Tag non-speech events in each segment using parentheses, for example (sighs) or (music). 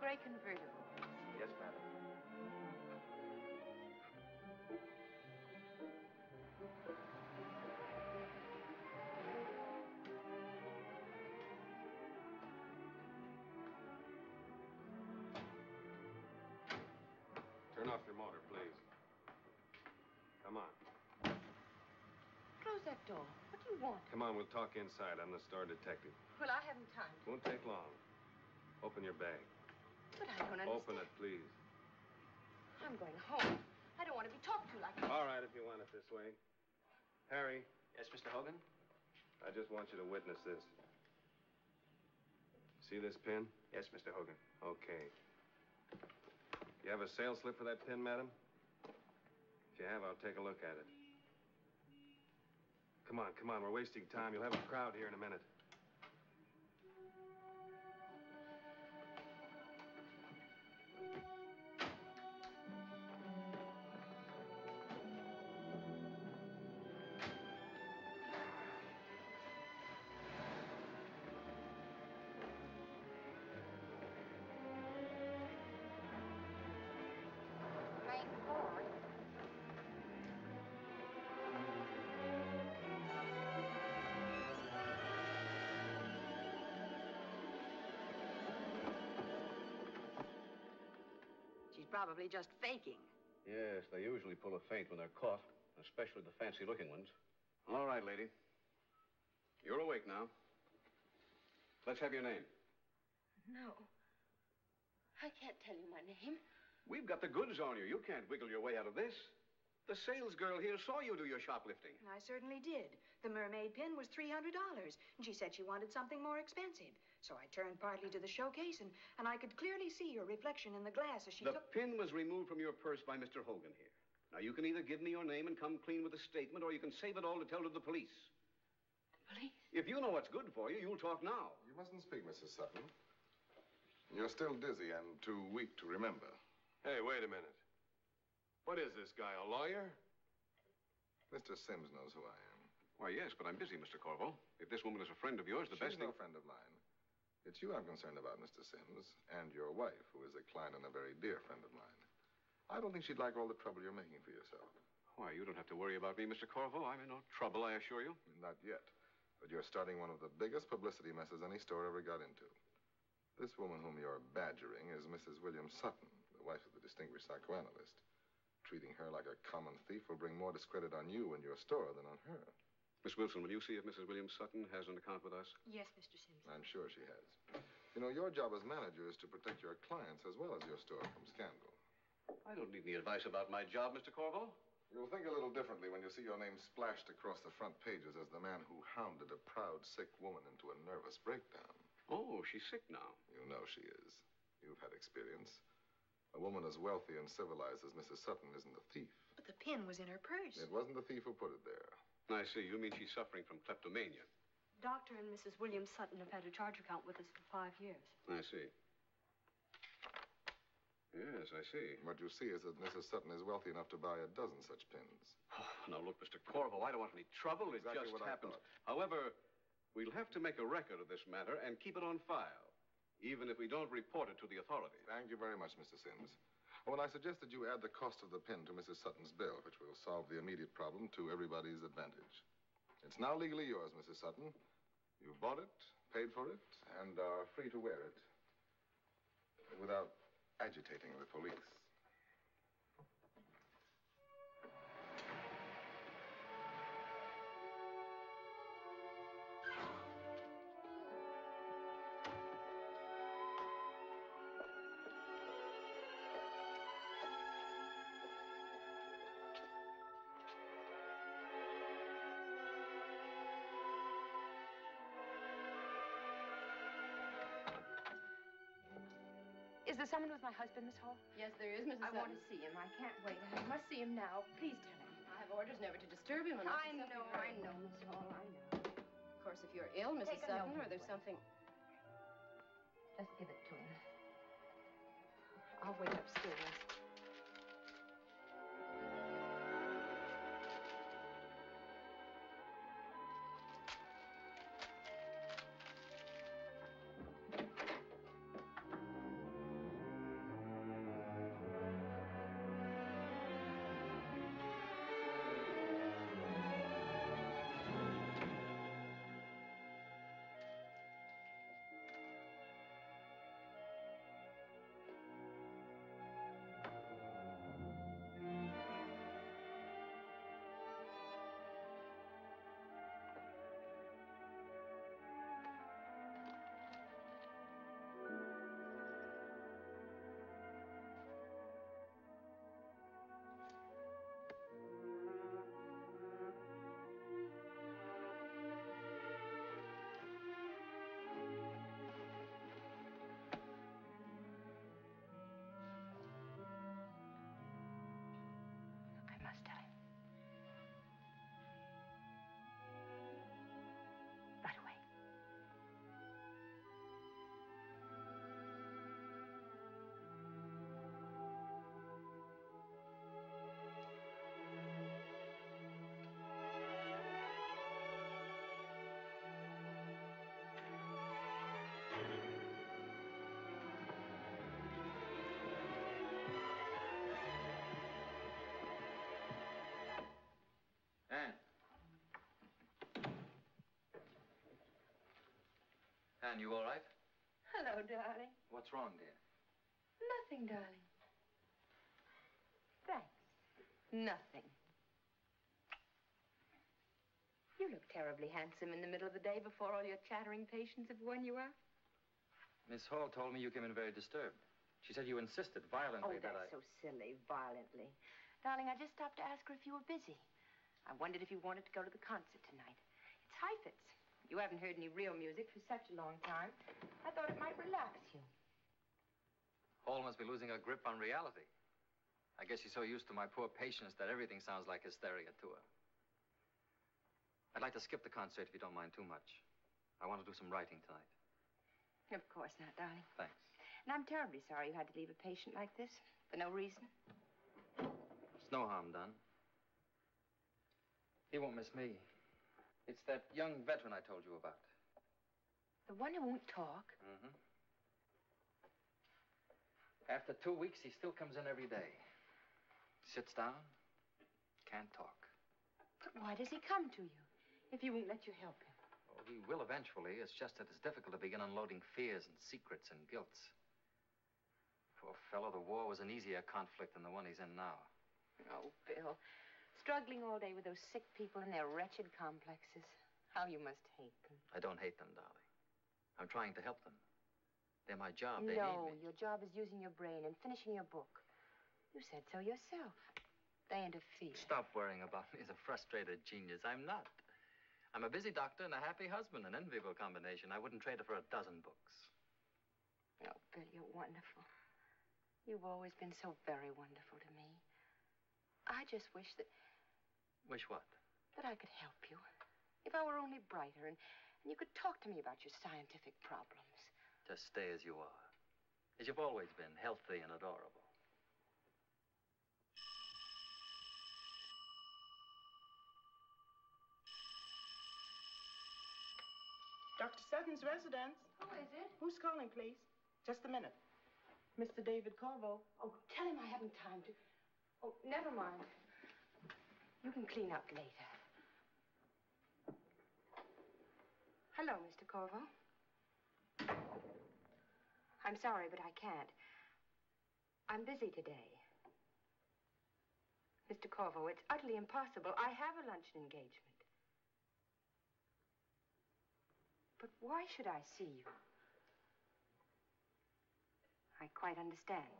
gray convertible. Yes, madam. Turn off your motor, please. Come on. Close that door. What do you want? Come on, we'll talk inside. I'm the star detective. Well, I haven't time. Won't take long. Open your bag. But I don't understand. Open it, please. I'm going home. I don't want to be talked to like this. All right, if you want it this way. Harry, Yes, Mr. Hogan? I just want you to witness this. See this pin? Yes, Mr. Hogan. Okay. You have a sales slip for that pin, madam? If you have, I'll take a look at it. Come on, come on. We're wasting time. You'll have a crowd here in a minute. Probably just faking. Yes, they usually pull a feint when they're caught, especially the fancy looking ones. All right, lady. You're awake now. Let's have your name. No. I can't tell you my name. We've got the goods on you. You can't wiggle your way out of this. The sales girl here saw you do your shoplifting. I certainly did. The mermaid pin was $300, and she said she wanted something more expensive. So I turned partly to the showcase, and, and I could clearly see your reflection in the glass as she the took... The pin was removed from your purse by Mr. Hogan here. Now, you can either give me your name and come clean with a statement, or you can save it all to tell to the police. The Police? If you know what's good for you, you'll talk now. You mustn't speak, Mrs. Sutton. You're still dizzy and too weak to remember. Hey, wait a minute. What is this guy, a lawyer? Mr. Sims knows who I am. Why, yes, but I'm busy, Mr. Korvo. If this woman is a friend of yours, the She's best no thing... friend of mine. It's you I'm concerned about, Mr. Sims, and your wife, who is a client and a very dear friend of mine. I don't think she'd like all the trouble you're making for yourself. Why, you don't have to worry about me, Mr. Korvo. I'm in no trouble, I assure you. Not yet. But you're starting one of the biggest publicity messes any store ever got into. This woman whom you're badgering is Mrs. William Sutton, the wife of the distinguished psychoanalyst. Treating her like a common thief will bring more discredit on you and your store than on her. Miss Wilson, will you see if Mrs. William Sutton has an account with us? Yes, Mr. Sims. I'm sure she has. You know, your job as manager is to protect your clients as well as your store from scandal. I don't need any advice about my job, Mr. Korvo. You'll think a little differently when you see your name splashed across the front pages as the man who hounded a proud, sick woman into a nervous breakdown. Oh, she's sick now. You know she is. You've had experience. A woman as wealthy and civilized as Mrs. Sutton isn't a thief. But the pin was in her purse. It wasn't the thief who put it there. I see. You mean she's suffering from kleptomania. Doctor and Mrs. William Sutton have had a charge account with us for five years. I see. Yes, I see. What you see is that Mrs. Sutton is wealthy enough to buy a dozen such pins. Oh, (sighs) now, look, Mr. Korvo, I don't want any trouble. It Exactly just what I happened. thought. However, we'll have to make a record of this matter and keep it on file, even if we don't report it to the authorities. Thank you very much, Mr. Sims. And I suggest that you add the cost of the pin to Mrs. Sutton's bill, which will solve the immediate problem to everybody's advantage. It's now legally yours, Mrs. Sutton. You bought it, paid for it, and are free to wear it without agitating the police. There someone with my husband, Miss Hall? Yes, there is, Mrs. I want to see him. I can't wait. I must see him now. Please tell him. I have orders never to disturb him unless I know, I know, Miss Hall, I know. Of course, if you're ill, Mrs. Take Sutton, or there's something... Just give it to him. I'll wait upstairs. Ann. Ann, you all right? Hello, darling. What's wrong, dear? Nothing, darling. Thanks. Nothing. You look terribly handsome in the middle of the day before all your chattering patients have worn you out. Miss Hall told me you came in very disturbed. She said you insisted violently oh, that I... Oh, that's so silly, violently. Darling, I just stopped to ask her if you were busy. I wondered if you wanted to go to the concert tonight. It's Heifetz. You haven't heard any real music for such a long time. I thought it might relax you. Hall must be losing her grip on reality. I guess she's so used to my poor patience that everything sounds like hysteria to her. I'd like to skip the concert if you don't mind too much. I want to do some writing tonight. Of course not, darling. Thanks. And I'm terribly sorry you had to leave a patient like this for no reason. It's no harm done. He won't miss me. It's that young veteran I told you about. The one who won't talk. Mm-hmm. After two weeks, he still comes in every day. Sits down, can't talk. But why does he come to you if you won't let you help him? Oh, he will eventually. It's just that it's difficult to begin unloading fears and secrets and guilts. Poor fellow, the war was an easier conflict than the one he's in now. Oh, Bill. Struggling all day with those sick people and their wretched complexes. How you must hate them. I don't hate them, darling. I'm trying to help them. They're my job. They no, your job is using your brain and finishing your book. You said so yourself. They interfere. Stop worrying about me as a frustrated genius. I'm not. I'm a busy doctor and a happy husband, an enviable combination. I wouldn't trade it for a dozen books. Oh, Bill, you're wonderful. You've always been so very wonderful to me. I just wish that Wish what? that I could help you. If I were only brighter and, and you could talk to me about your scientific problems. Just stay as you are. As you've always been, healthy and adorable. Dr. Sutton's residence. Who is it? Who's calling, please? Just a minute. Mr. David Korvo. Oh, tell him I haven't time to. Oh, never mind. You can clean up later. Hello, Mr. Korvo. I'm sorry, but I can't. I'm busy today. Mr. Korvo, it's utterly impossible. I have a luncheon engagement. But why should I see you? I quite understand.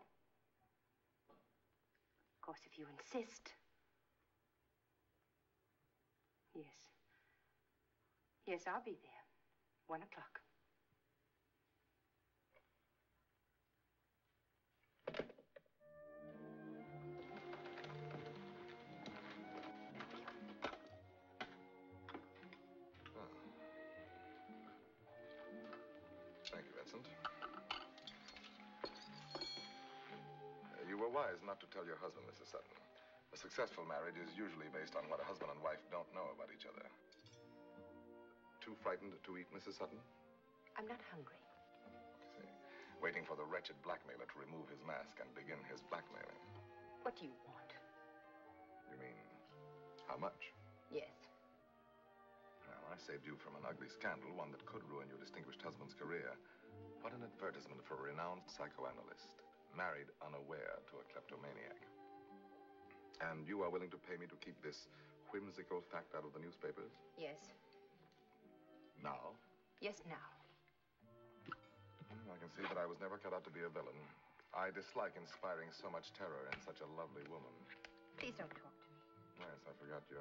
Of course, if you insist. Yes. Yes, I'll be there. One o'clock. Thank you, Vincent. Uh, You were wise not to tell your husband, Mrs. Sutton. A successful marriage is usually based on what a husband and wife don't know about each other. Too frightened to eat, Mrs. Sutton? I'm not hungry. See. Waiting for the wretched blackmailer to remove his mask and begin his blackmailing. What do you want? You mean, how much? Yes. Well, I saved you from an ugly scandal, one that could ruin your distinguished husband's career. What an advertisement for a renowned psychoanalyst, married unaware to a kleptomaniac. And you are willing to pay me to keep this whimsical fact out of the newspapers? Yes. Now? Yes, now. I can see that I was never cut out to be a villain. I dislike inspiring so much terror in such a lovely woman. Please don't talk to me. Yes, I forgot you.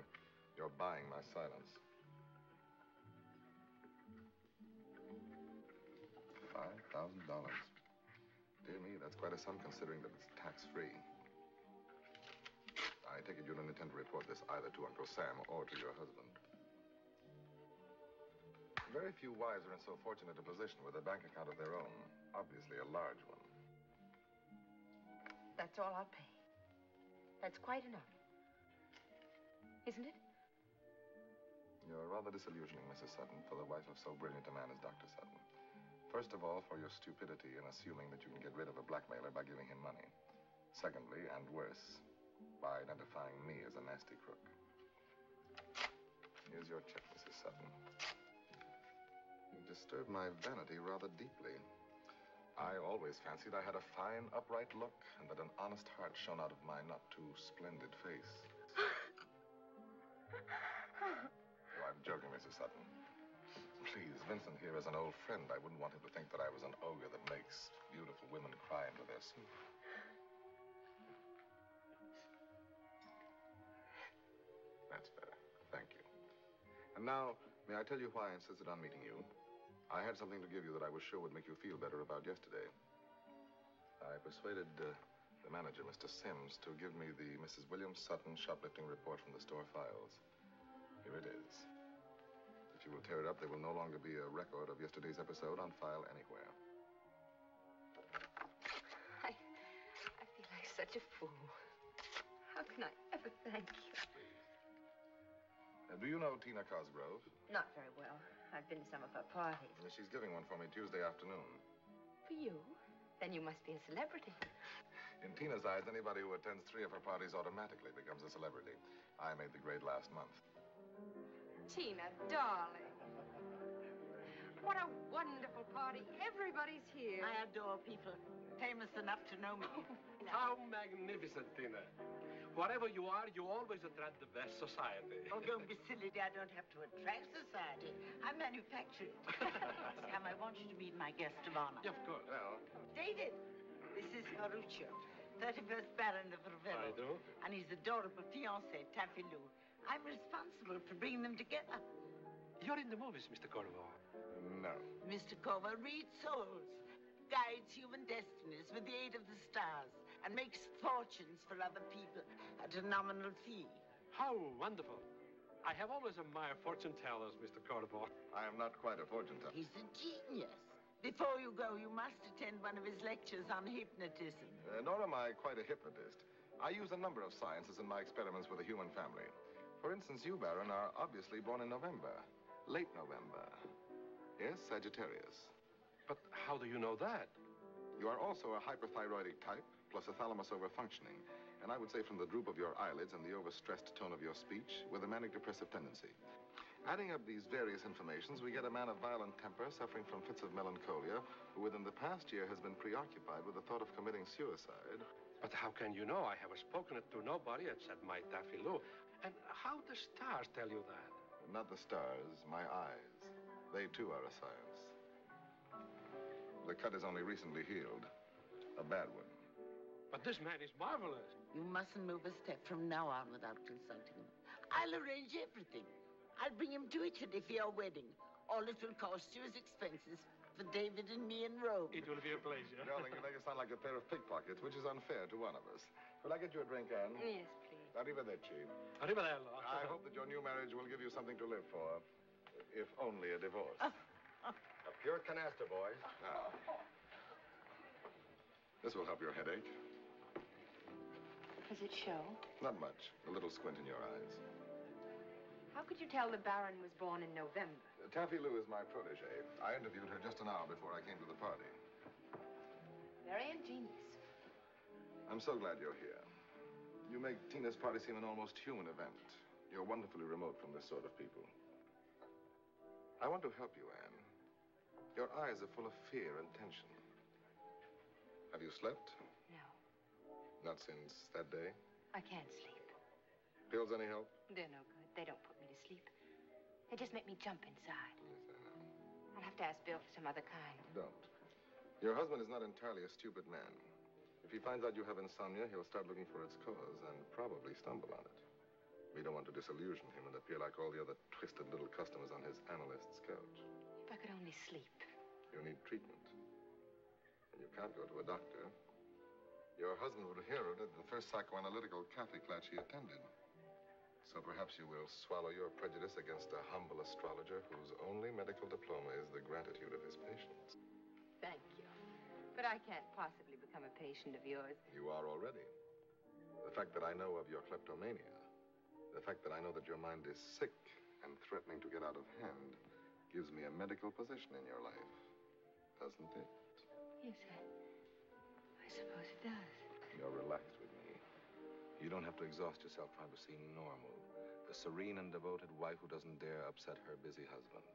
You're buying my silence. Five thousand dollars. Dear me, that's quite a sum considering that it's tax-free. I take it you don't intend to report this either to Uncle Sam or to your husband. Very few wives are in so fortunate a position with a bank account of their own, obviously a large one. That's all I'll pay. That's quite enough. Isn't it? You're rather disillusioning, Mrs. Sutton, for the wife of so brilliant a man as Dr. Sutton. First of all, for your stupidity in assuming that you can get rid of a blackmailer by giving him money. Secondly, and worse, by identifying me as a nasty crook. Here's your check, Mrs. Sutton. Disturbed my vanity rather deeply. I always fancied I had a fine, upright look and that an honest heart shone out of my not too splendid face. (laughs) oh, I'm joking, Mrs. Sutton. Please, Vincent here is an old friend. I wouldn't want him to think that I was an ogre that makes beautiful women cry into their soup. That's better. Thank you. And now, may I tell you why I insisted on meeting you? I had something to give you that I was sure would make you feel better about yesterday. I persuaded uh, the manager, Mr. Sims, to give me the Mrs. William Sutton shoplifting report from the store files. Here it is. If you will tear it up, there will no longer be a record of yesterday's episode on file anywhere. I, I feel like such a fool. How can I ever thank you? Uh, do you know Tina Cosgrove? Not very well. I've been to some of her parties. Uh, She's giving one for me Tuesday afternoon. For you? Then you must be a celebrity. (laughs) In Tina's eyes, anybody who attends three of her parties automatically becomes a celebrity. I made the grade last month. Tina, darling. What a wonderful party. Everybody's here. I adore people famous enough to know me. How magnificent, Tina. Whatever you are, you always attract the best society. Oh, don't be silly, dear. I don't have to attract society. I manufacture it. (laughs) Sam, I want you to meet my guest of honor. Of course. Well, David, this is Ferruccio, 31st Baron of Ravello. I do. And his adorable fiancée, Taffy Lou. I'm responsible for bringing them together. You're in the movies, Mr. Korvo. no. Mr. Korvo reads souls, guides human destinies with the aid of the stars, and makes fortunes for other people at a nominal fee. How wonderful. I have always admired fortune tellers, Mr. Korvo. I am not quite a fortune teller. He's a genius. Before you go, you must attend one of his lectures on hypnotism. Uh, nor am I quite a hypnotist. I use a number of sciences in my experiments with the human family. For instance, you, Baron, are obviously born in November. Late November. Yes, Sagittarius. But how do you know that? You are also a hyperthyroidic type, plus a thalamus overfunctioning. And I would say from the droop of your eyelids and the overstressed tone of your speech, with a manic depressive tendency. Adding up these various informations, we get a man of violent temper suffering from fits of melancholia, who within the past year has been preoccupied with the thought of committing suicide. But how can you know? I have spoken it to nobody except my Taffy Lou. And how the stars tell you that? Not the stars, my eyes. They too are a science. The cut is only recently healed. A bad one. But this man is marvelous. You mustn't move a step from now on without consulting him. I'll arrange everything. I'll bring him to Italy for your wedding. All it will cost you is expenses for David and me in Rome. It will be a pleasure. Darling, you make it sound like a pair of pickpockets, which is unfair to one of us. Will I get you a drink, Ann? Yes, please. Arrivederci. Arrivederlo. I hope that your new marriage will give you something to live for, if only a divorce. Oh. A pure canasta, boys. Now, This will help your headache. Does it show? Not much. A little squint in your eyes. How could you tell the Baron was born in November? Uh, Taffy Lou is my protege. I interviewed her just an hour before I came to the party. Very ingenious. I'm so glad you're here. You make Tina's party seem an almost human event. You're wonderfully remote from this sort of people. I want to help you, Ann. Your eyes are full of fear and tension. Have you slept? No, Not since that day? I can't sleep. Pills any help? They're no good. They don't put me to sleep. They just make me jump inside. Yes, I know. I'll have to ask Bill for some other kind. Don't. Your husband is not entirely a stupid man. If he finds out you have insomnia, he'll start looking for its cause and probably stumble on it. We don't want to disillusion him and appear like all the other twisted little customers on his analyst's couch. If I could only sleep. You need treatment. And you can't go to a doctor. Your husband would hear of it at the first psychoanalytical Catholic class he attended. So perhaps you will swallow your prejudice against a humble astrologer whose only medical diploma is the gratitude of his patients. Thank you. But I can't possibly become a patient of yours. You are already. The fact that I know of your kleptomania, the fact that I know that your mind is sick and threatening to get out of hand, gives me a medical position in your life. Doesn't it? Yes, I suppose it does. You're relaxed with me. You don't have to exhaust yourself trying to seem normal. The serene and devoted wife who doesn't dare upset her busy husband.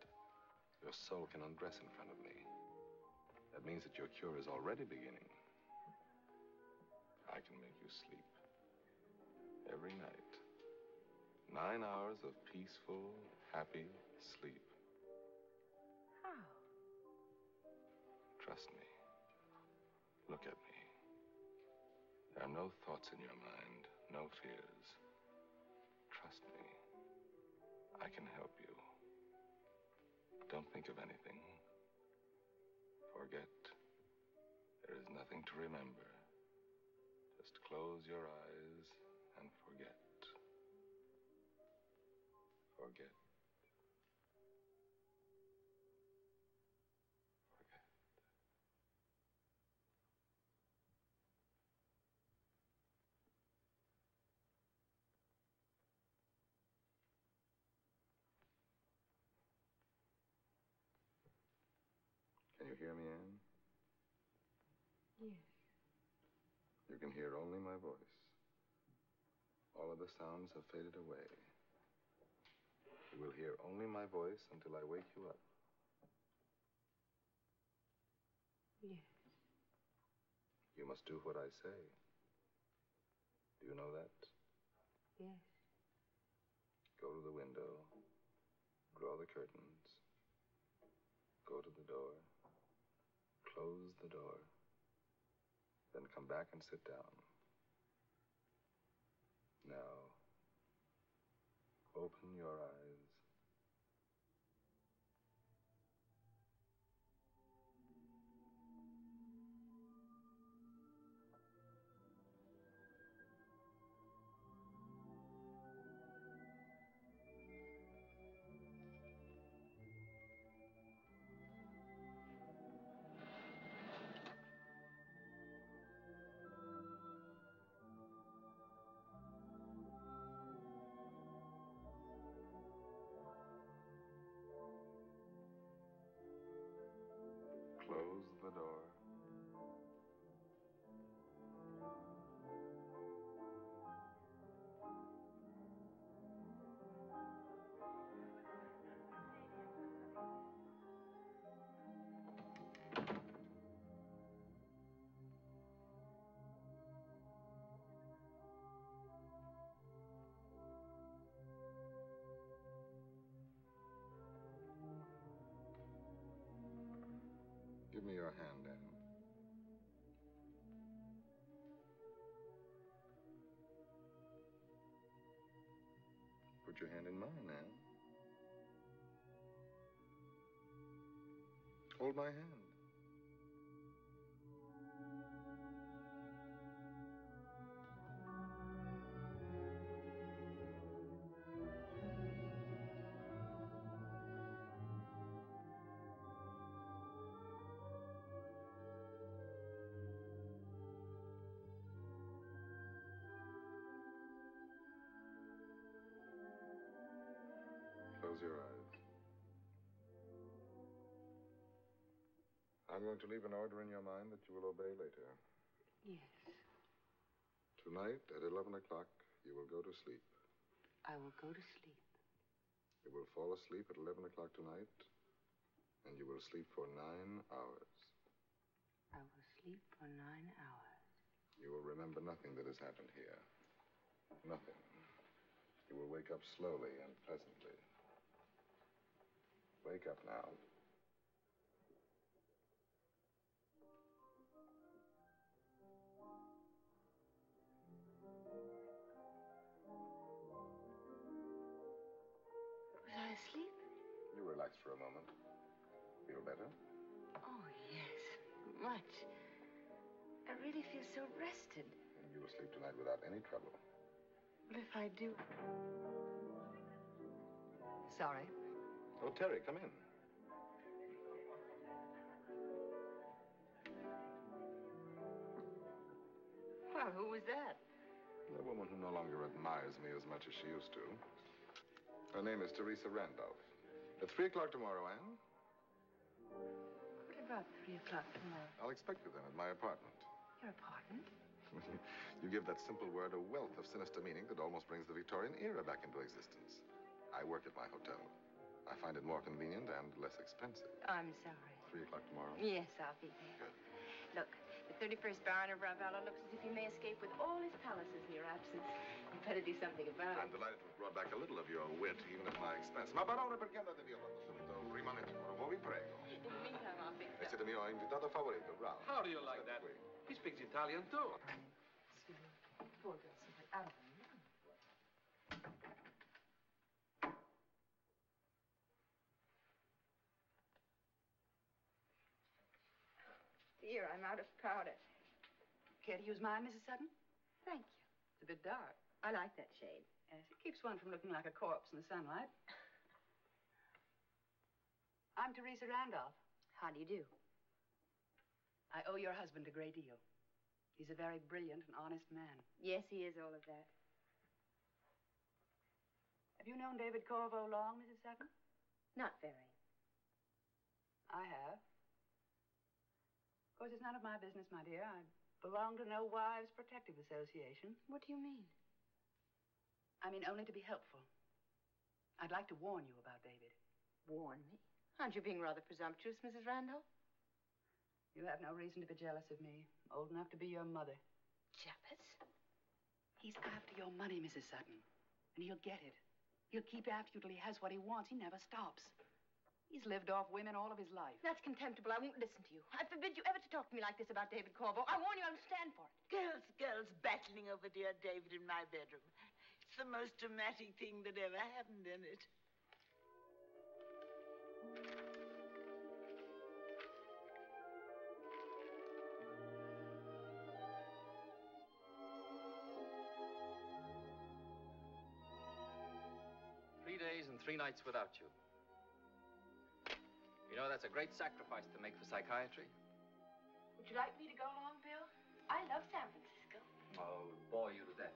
your soul can undress in front of me. That means that your cure is already beginning. I can make you sleep. Every night. Nine hours of peaceful, happy sleep. How? Trust me. Look at me. There are no thoughts in your mind, no fears. Trust me. I can help you. Don't think of anything. Forget. There is nothing to remember. Just close your eyes Can you hear me, Ann? Yes. You can hear only my voice. All of the sounds have faded away. You will hear only my voice until I wake you up. Yes. You must do what I say. Do you know that? Yes. Go to the window, draw the curtains, go to the door, close the door, then come back and sit down. Now, open your eyes. Give me your hand, Ann. Put your hand in mine, Ann. Hold my hand. Close your eyes. I'm going to leave an order in your mind that you will obey later. Yes. Tonight at 11 o'clock, you will go to sleep. I will go to sleep. You will fall asleep at 11 o'clock tonight, and you will sleep for nine hours. I will sleep for nine hours. You will remember nothing that has happened here. Nothing. You will wake up slowly and pleasantly. Wake up now. Was I asleep? You relax for a moment. Feel better? Oh, yes. Much. I really feel so rested. And you will sleep tonight without any trouble. What if I do? Sorry. Oh, Terry, come in. Well, who was that? The woman who no longer admires me as much as she used to. Her name is Theresa Randolph. At 3 o'clock tomorrow, Ann? What about three o'clock tomorrow? I'll expect you then at my apartment. Your apartment? (laughs) you give that simple word a wealth of sinister meaning that almost brings the Victorian era back into existence. I work at my hotel. I find it more convenient and less expensive. I'm sorry. Three o'clock tomorrow? Yes, I'll be there. Look, the 31st Baron of Ravello looks as if he may escape with all his palaces in your absence. You better do something about it. I'm delighted to have brought back a little of your wit, even at my expense. Ma barone, perché andate via tanto subito? Rimanete pure, vi prego. In the meantime, I'll be E siete mio invitato favorito, bravo. How do you like that? He speaks Italian, too. Poor girl, something out of her. Dear, I'm out of powder. Care to use mine, Mrs. Sutton? Thank you. It's a bit dark. I like that shade. Yes, it keeps one from looking like a corpse in the sunlight. (laughs) I'm Theresa Randolph. How do you do? I owe your husband a great deal. He's a very brilliant and honest man. Yes, he is all of that. Have you known David Korvo long, Mrs. Sutton? Not very. I have. Course, it's none of my business, my dear. I belong to no Wives Protective Association. What do you mean? I mean only to be helpful. I'd like to warn you about David. Warn me? Aren't you being rather presumptuous, Mrs. Randall? You have no reason to be jealous of me. Old enough to be your mother. Jealous? He's after your money, Mrs. Sutton. And he'll get it. He'll keep after you till he has what he wants. He never stops. He's lived off women all of his life. That's contemptible. I won't listen to you. I forbid you ever to talk to me like this about David Korvo. I warn you, I'll stand for it. Girls, girls battling over dear David in my bedroom. It's the most dramatic thing that ever happened in it. Three days and three nights without you. You know, that's a great sacrifice to make for psychiatry. Would you like me to go along, Bill? I love San Francisco. Oh, bore you to death.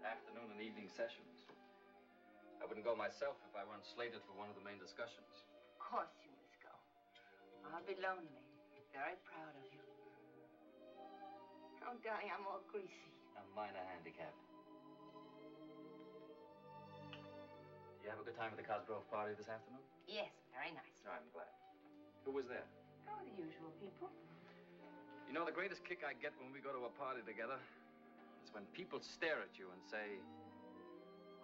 Afternoon and evening sessions. I wouldn't go myself if I weren't slated for one of the main discussions. Of course you must go. I'll be lonely. Very proud of you. Oh, darling, I'm all greasy. A minor handicap. You have a good time at the Cosgrove party this afternoon? Yes, very nice. I'm glad. Who was there? Oh, the usual people. You know, the greatest kick I get when we go to a party together is when people stare at you and say,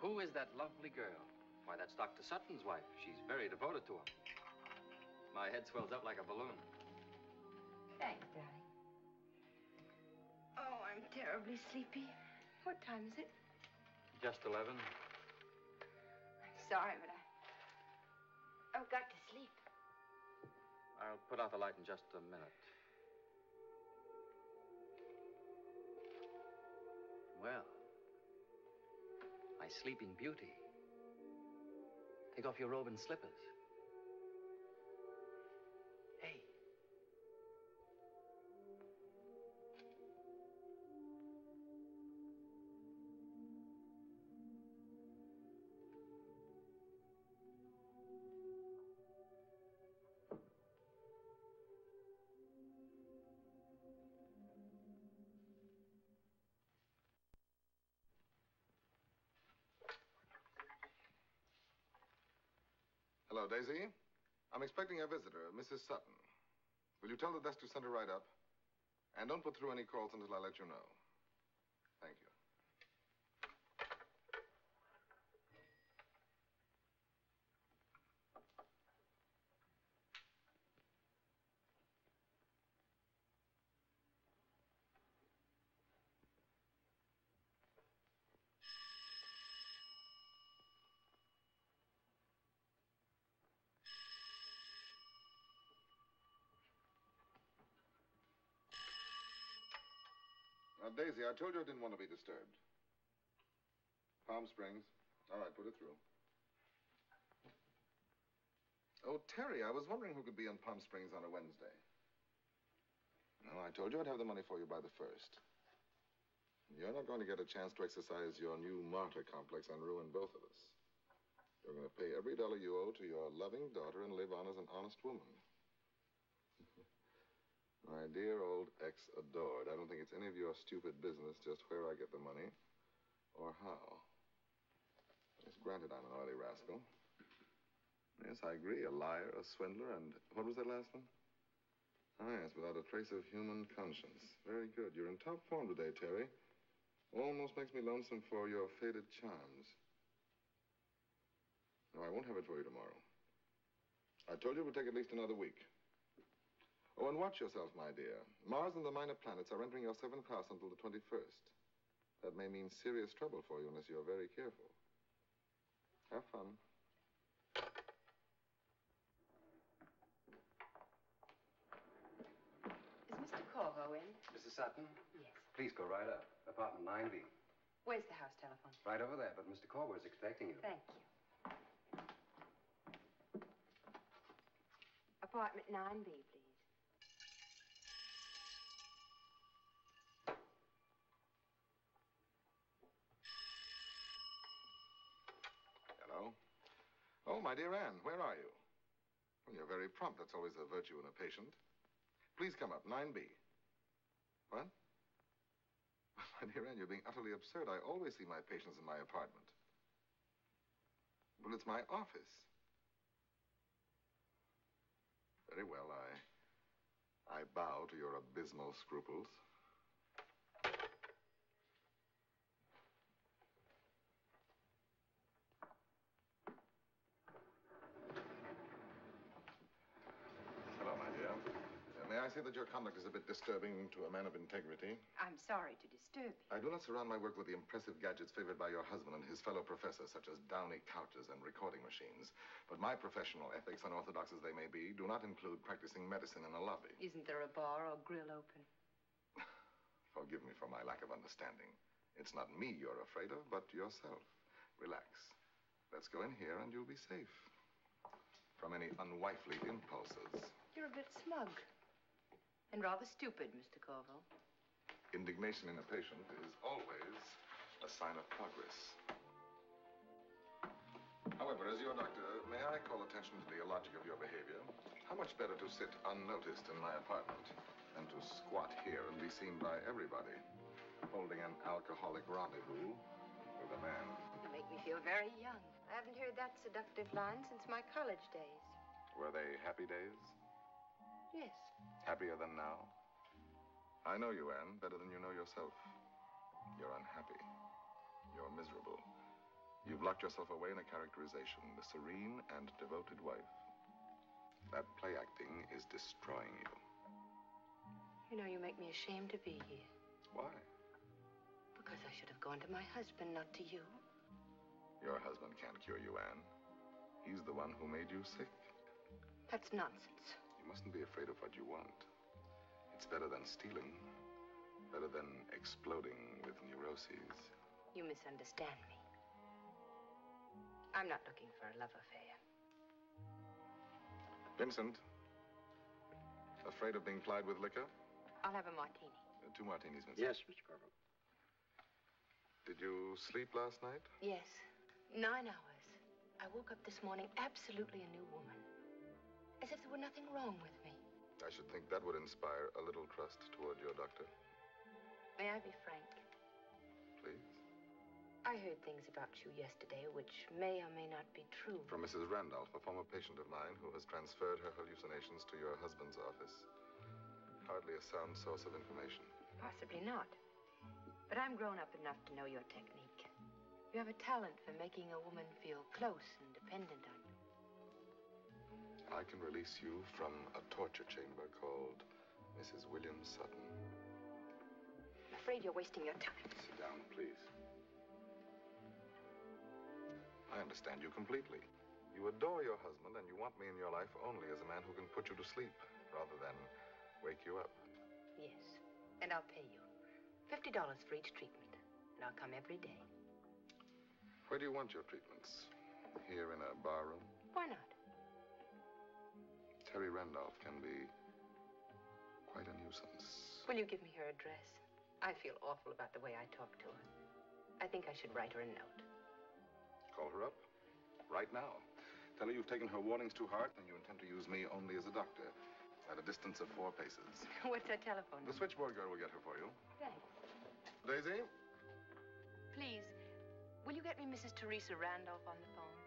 Who is that lovely girl? Why, that's Dr. Sutton's wife. She's very devoted to him. My head swells up like a balloon. Thanks, darling. Oh, I'm terribly sleepy. What time is it? Just 11. Sorry, but I. I've got to sleep. I'll put out the light in just a minute. Well, my sleeping beauty. Take off your robe and slippers. Hello, Daisy. I'm expecting a visitor, Mrs. Sutton. Will you tell the desk to send her right up? And don't put through any calls until I let you know. Now, Daisy, I told you I didn't want to be disturbed. Palm Springs. All right, put it through. Oh, Terry, I was wondering who could be in Palm Springs on a Wednesday. No, I told you I'd have the money for you by the first. You're not going to get a chance to exercise your new martyr complex and ruin both of us. You're going to pay every dollar you owe to your loving daughter and live on as an honest woman. My dear old ex-adored, I don't think it's any of your stupid business just where I get the money or how. It's granted I'm an oily rascal. Yes, I agree. A liar, a swindler, and what was that last one? Ah, yes, without a trace of human conscience. Very good. You're in top form today, Terry. Almost makes me lonesome for your faded charms. No, I won't have it for you tomorrow. I told you it would take at least another week. Oh, and watch yourself, my dear. Mars and the minor planets are entering your seventh house until the 21st. That may mean serious trouble for you unless you're very careful. Have fun. Is Mr. Korvo in? Mrs. Sutton? Yes. Please go right up. Apartment 9B. Where's the house telephone? Right over there, but Mr. Korvo is expecting you. Thank you. Apartment 9B, please. Hello? Oh, my dear Ann, where are you? Well, you're very prompt. That's always a virtue in a patient. Please come up, 9B. What? Well, (laughs) My dear Ann, you're being utterly absurd. I always see my patients in my apartment. Well, it's my office. Very well, I. I bow to your abysmal scruples. Hello, my dear. Uh, may I say that your conduct is a bit disturbing to a man of integrity? I'm sorry to disturb you. I do not surround my work with the impressive gadgets favored by your husband and his fellow professors, such as downy couches and recording machines. But my professional ethics, unorthodox as they may be, do not include practicing medicine in a lobby. Isn't there a bar or grill open? (sighs) Forgive me for my lack of understanding. It's not me you're afraid of, but yourself. Relax. Let's go in here and you'll be safe from any unwifely impulses. You're a bit smug. And rather stupid, Mr. Korvo. Indignation in a patient is always a sign of progress. However, as your doctor, may I call attention to the illogic of your behavior? How much better to sit unnoticed in my apartment than to squat here and be seen by everybody, holding an alcoholic rendezvous with a man. You make me feel very young. I haven't heard that seductive line since my college days. Were they happy days? Yes. Happier than now? I know you, Ann, better than you know yourself. You're unhappy. You're miserable. You've locked yourself away in a characterization, the serene and devoted wife. That play acting is destroying you. You know, you make me ashamed to be here. Why? Because I should have gone to my husband, not to you. Your husband can't cure you, Ann. He's the one who made you sick. That's nonsense. You mustn't be afraid of what you want. It's better than stealing, better than exploding with neuroses. You misunderstand me. I'm not looking for a love affair. Vincent, afraid of being plied with liquor? I'll have a martini. Uh, two martinis, Vincent. Yes, Mr. Korvo. Did you sleep last night? Yes. Nine hours. I woke up this morning absolutely a new woman. As if there were nothing wrong with me. I should think that would inspire a little trust toward your doctor. May I be frank? Please. I heard things about you yesterday which may or may not be true. From Mrs. Randolph, a former patient of mine who has transferred her hallucinations to your husband's office. Hardly a sound source of information. Possibly not. But I'm grown up enough to know your technique. You have a talent for making a woman feel close and dependent on you. I can release you from a torture chamber called Mrs. William Sutton. I'm afraid you're wasting your time. Sit down, please. I understand you completely. You adore your husband, and you want me in your life only as a man who can put you to sleep rather than wake you up. Yes. And I'll pay you. $50 for each treatment. And I'll come every day. Where do you want your treatments? Here in a bar room? Why not? Terry Randolph can be quite a nuisance. Will you give me her address? I feel awful about the way I talk to her. I think I should write her a note. Call her up. Right now. Tell her you've taken her warnings to heart and you intend to use me only as a doctor. At a distance of four paces. (laughs) What's her telephone number? The switchboard girl will get her for you. Thanks. Daisy? Please, will you get me Mrs. Theresa Randolph on the phone?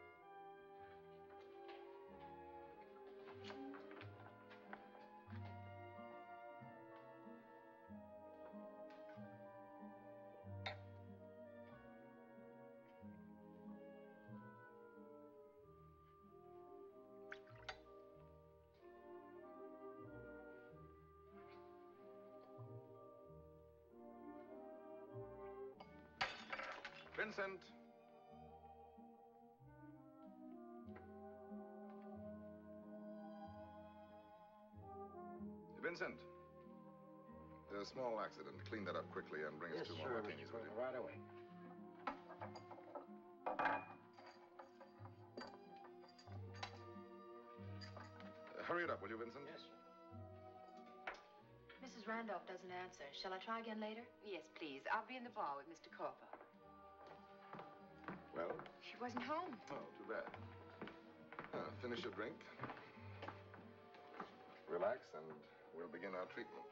Vincent. Vincent. There's a small accident. Clean that up quickly and bring us two sir, more Mr. martinis with you. Right away. Uh, hurry it up, will you, Vincent? Yes, sir. Mrs. Randolph doesn't answer. Shall I try again later? Yes, please. I'll be in the bar with Mr. Cooper. Well, She wasn't home. oh, too bad. Uh, finish your drink. Relax, and we'll begin our treatment.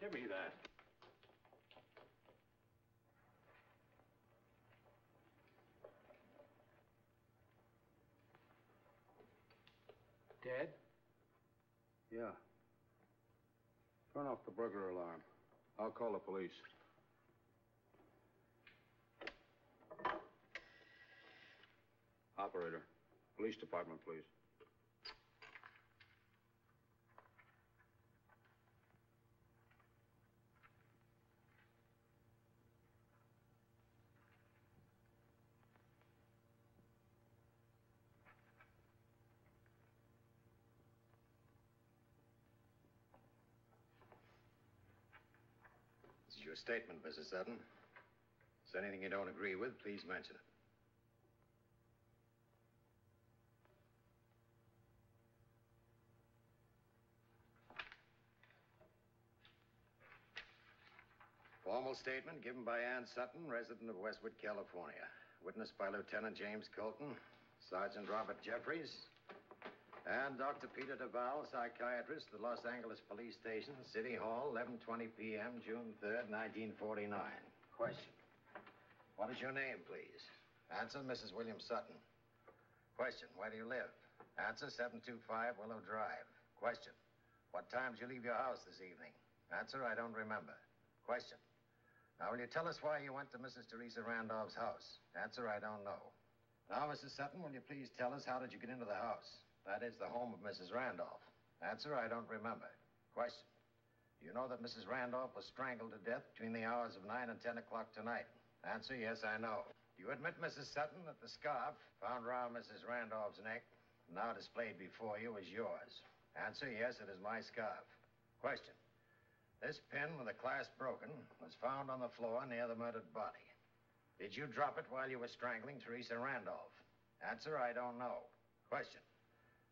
Give me that. Dead? Yeah. Turn off the burglar alarm. I'll call the police. Operator, police department, please. Statement, Mrs. Sutton. Is there anything you don't agree with, please mention it. Formal statement given by Ann Sutton, resident of Westwood, California. Witnessed by Lieutenant James Colton, Sergeant Robert Jeffries, and Dr. Peter DeVal, psychiatrist the Los Angeles Police Station, City Hall, 11:20 p.m., June 3rd, 1949. Question. What is your name, please? Answer, Mrs. William Sutton. Question. Where do you live? Answer, 725 Willow Drive. Question. What time did you leave your house this evening? Answer, I don't remember. Question. Now, will you tell us why you went to Mrs. Theresa Randolph's house? Answer, I don't know. Now, Mrs. Sutton, will you please tell us how did you get into the house? That is the home of Mrs. Randolph. Answer, I don't remember. Question. Do you know that Mrs. Randolph was strangled to death between the hours of 9 and 10 o'clock tonight? Answer, yes, I know. Do you admit, Mrs. Sutton, that the scarf found round Mrs. Randolph's neck, now displayed before you, is yours? Answer, yes, it is my scarf. Question. This pin with the clasp broken was found on the floor near the murdered body. Did you drop it while you were strangling Theresa Randolph? Answer, I don't know. Question.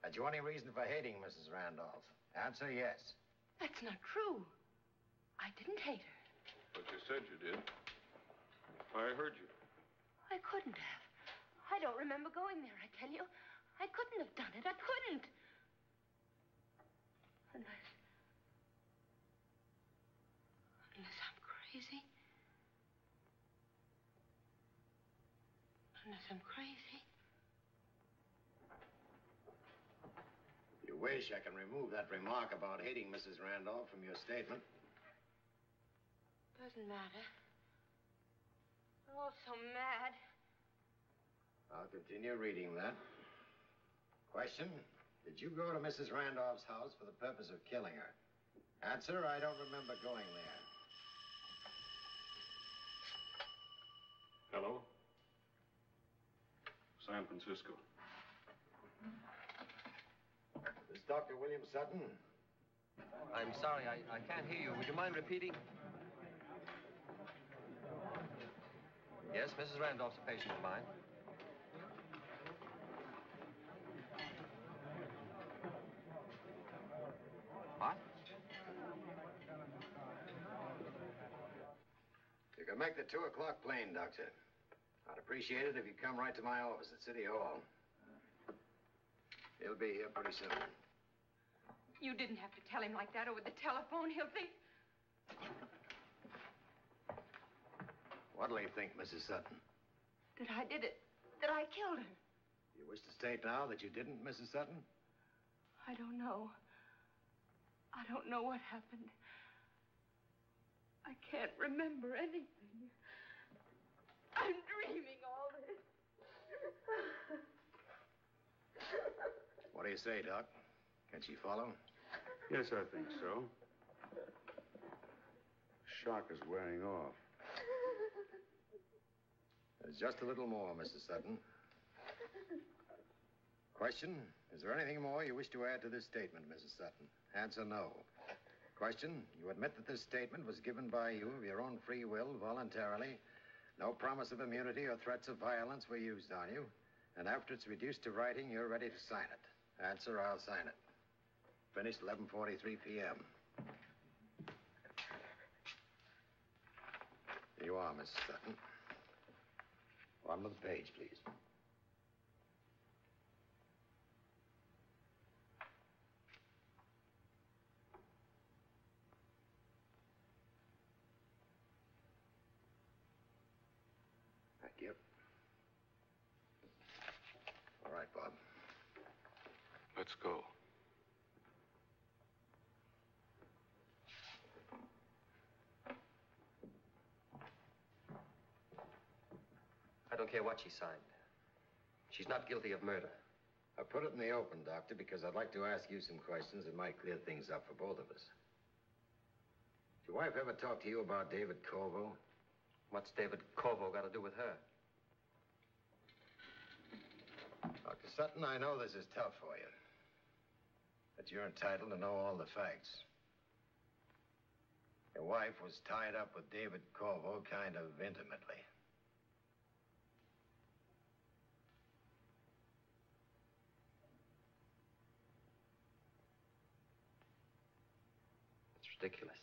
Had you any reason for hating Mrs. Randolph? Answer, yes. That's not true. I didn't hate her. But you said you did. I heard you. I couldn't have. I don't remember going there, I tell you. I couldn't have done it. I couldn't. Unless. Unless I'm crazy. Unless I'm crazy. If you wish, I can remove that remark about hating Mrs. Randolph from your statement. Doesn't matter. I'm all so mad. I'll continue reading that. Question. Did you go to Mrs. Randolph's house for the purpose of killing her? Answer. I don't remember going there. Hello? San Francisco. This is Dr. William Sutton. I'm sorry, I, I can't hear you. Would you mind repeating? Yes, Mrs. Randolph's a patient of mine. What? You can make the two o'clock plane, Doctor. I'd appreciate it if you'd come right to my office at City Hall. He'll be here pretty soon. You didn't have to tell him like that over the telephone. He'll think. What'll he think, Mrs. Sutton? That I did it. That I killed her. You wish to state now that you didn't, Mrs. Sutton? I don't know. I don't know what happened. I can't remember anything. I'm dreaming all this. What do you say, Doc? Can she follow? Yes, I think so. The shock is wearing off. Uh, just a little more, Mrs. Sutton. Question Is there anything more you wish to add to this statement, Mrs. Sutton? Answer no. Question You admit that this statement was given by you of your own free will, voluntarily. No promise of immunity or threats of violence were used on you. And after it's reduced to writing, you're ready to sign it. Answer I'll sign it. Finished 11:43 p.m. Here you are, Mrs. Sutton. Bottom of the page, please. Thank you. All right, Bob. Let's go. Don't care what she signed. She's not guilty of murder. I put it in the open, Doctor, because I'd like to ask you some questions that might clear things up for both of us. Did your wife ever talk to you about David Korvo? What's David Korvo got to do with her? Dr. Sutton, I know this is tough for you. But you're entitled to know all the facts. Your wife was tied up with David Korvo kind of intimately. Ridiculous.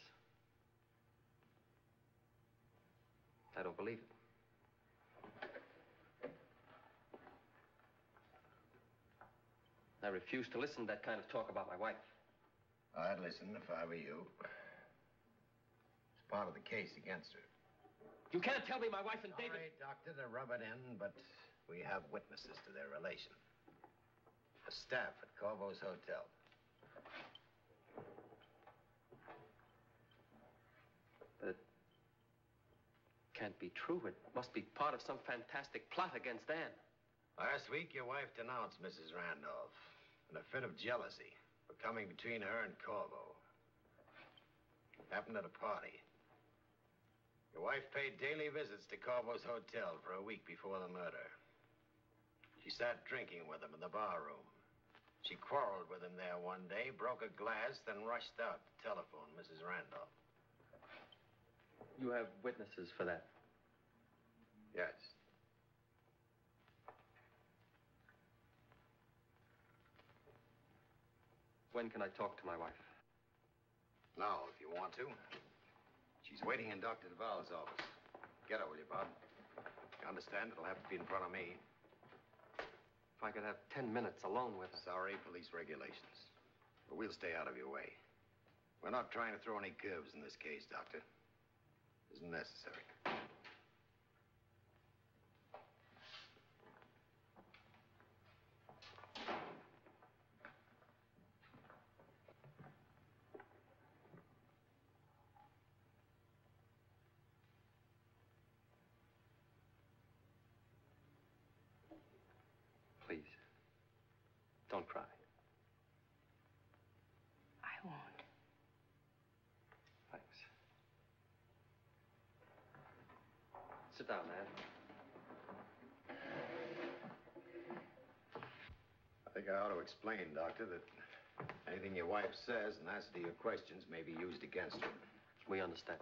I don't believe it. I refuse to listen to that kind of talk about my wife. I'd listen if I were you. It's part of the case against her. You can't tell me my wife and David. Sorry, Doctor, to rub it in, but we have witnesses to their relation. The staff at Korvo's Hotel. Can't be true. It must be part of some fantastic plot against Ann. Last week, your wife denounced Mrs. Randolph in a fit of jealousy for coming between her and Korvo. Happened at a party. Your wife paid daily visits to Korvo's hotel for a week before the murder. She sat drinking with him in the bar room. She quarreled with him there one day, broke a glass, then rushed out to telephone Mrs. Randolph. You have witnesses for that. Yes. When can I talk to my wife? Now, if you want to. She's waiting in Dr. Duval's office. Get her, will you, Bob? You understand? It'll have to be in front of me. If I could have ten minutes alone with her. Sorry, police regulations. But we'll stay out of your way. We're not trying to throw any curves in this case, Doctor. Isn't necessary. Please. Don't cry. I won't. Thanks. Sit down, Ann. I think I ought to explain, Doctor, that anything your wife says in answer to your questions may be used against her. We understand.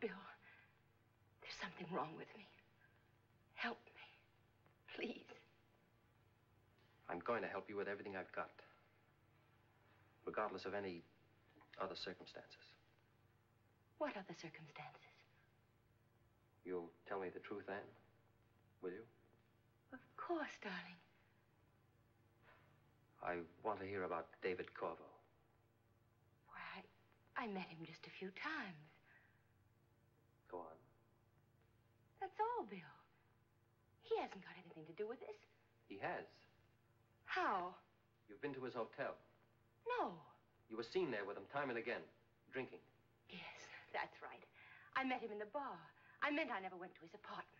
Bill, there's something wrong with me. Help me. Please. I'm going to help you with everything I've got, regardless of any other circumstances. What other circumstances? You'll tell me the truth, Ann? Will you? Of course, darling. I want to hear about David Korvo. Why, I met him just a few times. Go on. That's all, Bill. He hasn't got anything to do with this. He has. How? You've been to his hotel. No. You were seen there with him time and again, drinking. Yes, that's right. I met him in the bar. I meant I never went to his apartment.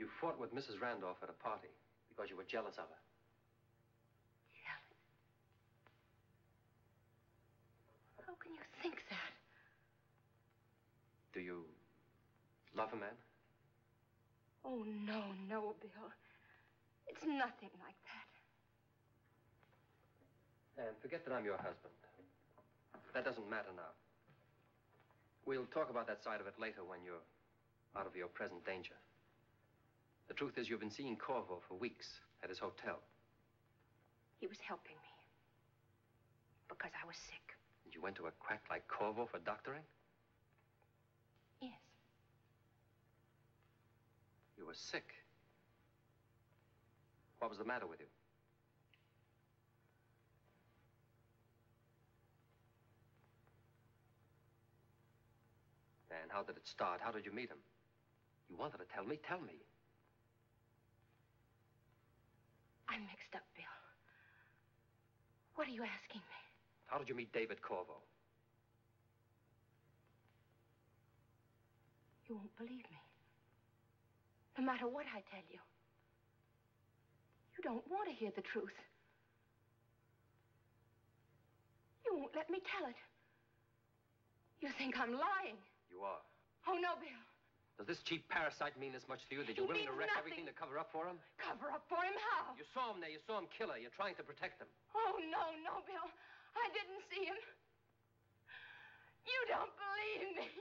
You fought with Mrs. Randolph at a party because you were jealous of her. Jealous? How can you think that? Do you love a man? Oh, no, no, Bill. It's nothing like that. And forget that I'm your husband. That doesn't matter now. We'll talk about that side of it later when you're out of your present danger. The truth is, you've been seeing Korvo for weeks at his hotel. He was helping me. Because I was sick. And You went to a quack like Korvo for doctoring? Yes. You were sick. What was the matter with you? And how did it start? How did you meet him? You wanted to tell me? Tell me. I'm mixed up, Bill. What are you asking me? How did you meet David Korvo? You won't believe me. No matter what I tell you. You don't want to hear the truth. You won't let me tell it. You think I'm lying. You are. Oh, no, Bill. Does this cheap parasite mean this much to you that you're He willing to wreck nothing. everything to cover up for him? Cover up for him how? You saw him there. You saw him kill her. You're trying to protect him. Oh, no, no, Bill. I didn't see him. You don't believe me.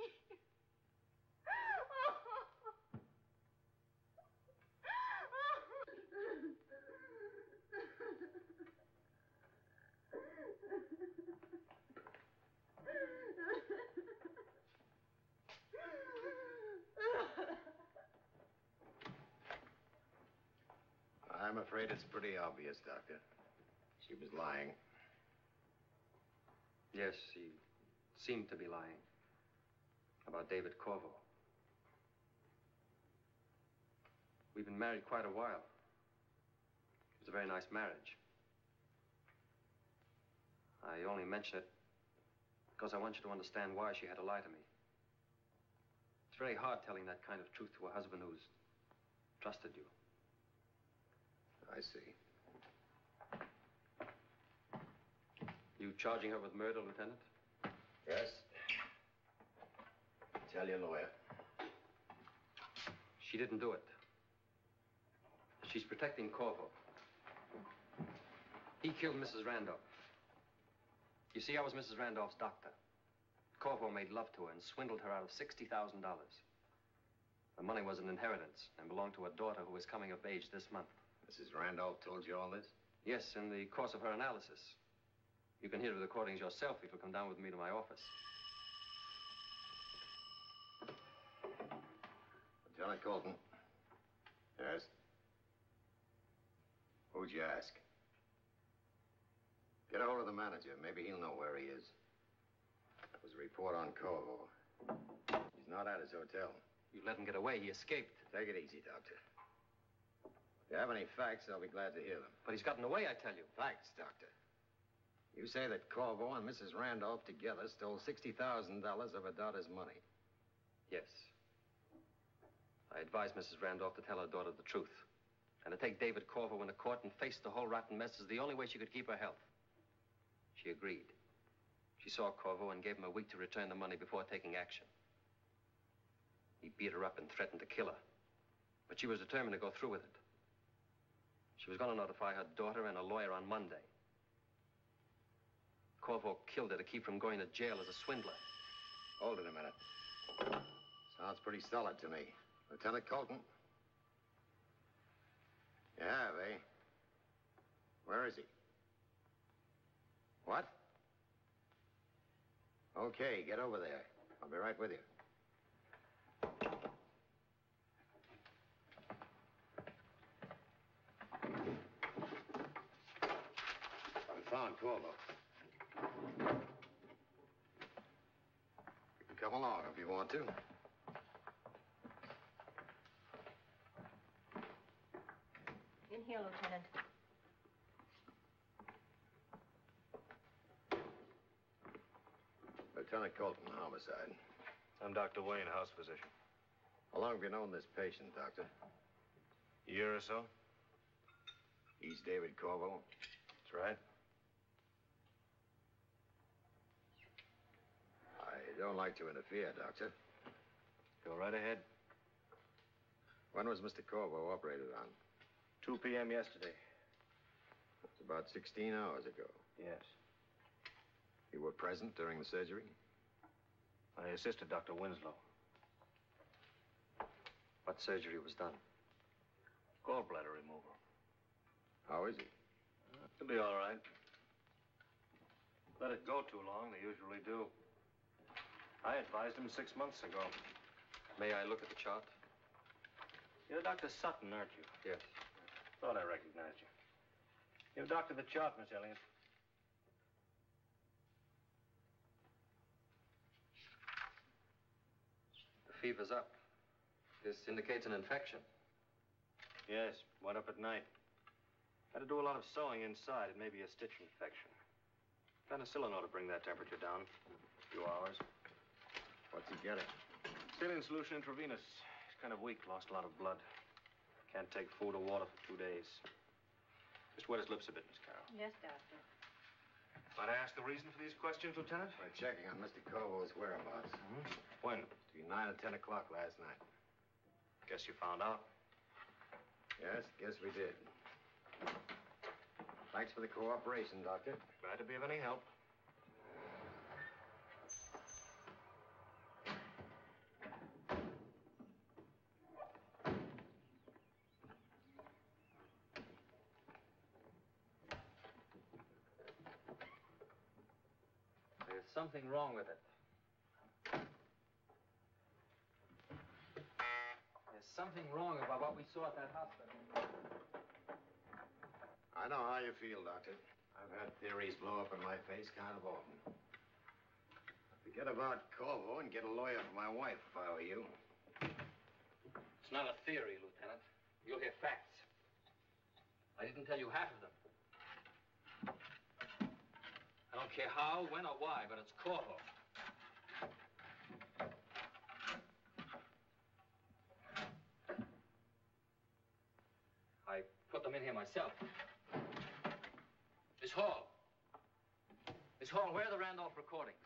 I'm afraid it's pretty obvious, Doctor. She was lying. Yes, she seemed to be lying. About David Korvo. We've been married quite a while. It was a very nice marriage. I only mention it because I want you to understand why she had to lie to me. It's very hard telling that kind of truth to a husband who's trusted you. I see. You charging her with murder, Lieutenant? Yes? Tell your lawyer. She didn't do it. She's protecting Korvo. He killed Mrs. Randolph. You see, I was Mrs. Randolph's doctor. Korvo made love to her and swindled her out of $60,000. The money was an inheritance and belonged to a daughter who was coming of age this month. Mrs. Randolph told you all this? Yes, in the course of her analysis. You can hear the recordings yourself if you'll come down with me to my office. Lieutenant Colton. Yes? Who'd you ask? Get a hold of the manager. Maybe he'll know where he is. There was a report on Korvo. He's not at his hotel. You let him get away. He escaped. Take it easy, Doctor. If you have any facts, I'll be glad to hear them. But he's gotten away, I tell you. Facts, Doctor. You say that Korvo and Mrs. Randolph together stole $60,000 of her daughter's money. Yes. I advised Mrs. Randolph to tell her daughter the truth. And to take David Korvo into court and face the whole rotten mess is the only way she could keep her health. She agreed. She saw Korvo and gave him a week to return the money before taking action. He beat her up and threatened to kill her. But she was determined to go through with it. She was going to notify her daughter and a lawyer on Monday. Korvo killed her to keep from going to jail as a swindler. Hold it a minute. Sounds pretty solid to me. Lieutenant Colton? You have, eh? Where is he? What? Okay, get over there. I'll be right with you. I found Korvo. You can come along if you want to. In here, Lieutenant. Lieutenant Colton, homicide. I'm Dr. Wayne, house physician. How long have you known this patient, Doctor? A Year or so? He's David Korvo. That's right. I don't like to interfere, Doctor. Go right ahead. When was Mr. Korvo operated on? 2 p.m. yesterday. It's about 16 hours ago. Yes. You were present during the surgery? I assisted Dr. Winslow. What surgery was done? Gallbladder removal. How is he? He'll be all right. Let it go too long, they usually do. I advised him six months ago. May I look at the chart? You're Dr. Sutton, aren't you? Yes. Thought I recognized you. You've doctored the chart, Miss Elliott. The fever's up. This indicates an infection. Yes, went up at night. Had to do a lot of sewing inside. It may be a stitch infection. Penicillin ought to bring that temperature down. A few hours. What's he getting? Saline solution intravenous. He's kind of weak, lost a lot of blood. Can't take food or water for two days. Just wet his lips a bit, Miss Carroll. Yes, Doctor. Might I ask the reason for these questions, Lieutenant? By checking on Mr. Korvo's whereabouts. Hmm? When? Between 9 and 10 o'clock last night. Guess you found out. Yes, guess we did. Thanks for the cooperation, Doctor. Glad to be of any help. There's something wrong with it. There's something wrong about what we saw at that hospital. I know how you feel, Doctor. I've had theories blow up in my face kind of often. Forget about Korvo and get a lawyer for my wife if I were you. It's not a theory, Lieutenant. You'll hear facts. I didn't tell you half of them. I don't care how, when, or why, but it's Korvo. I put them in here myself. Miss Hall. Miss Hall, where are the Randolph recordings?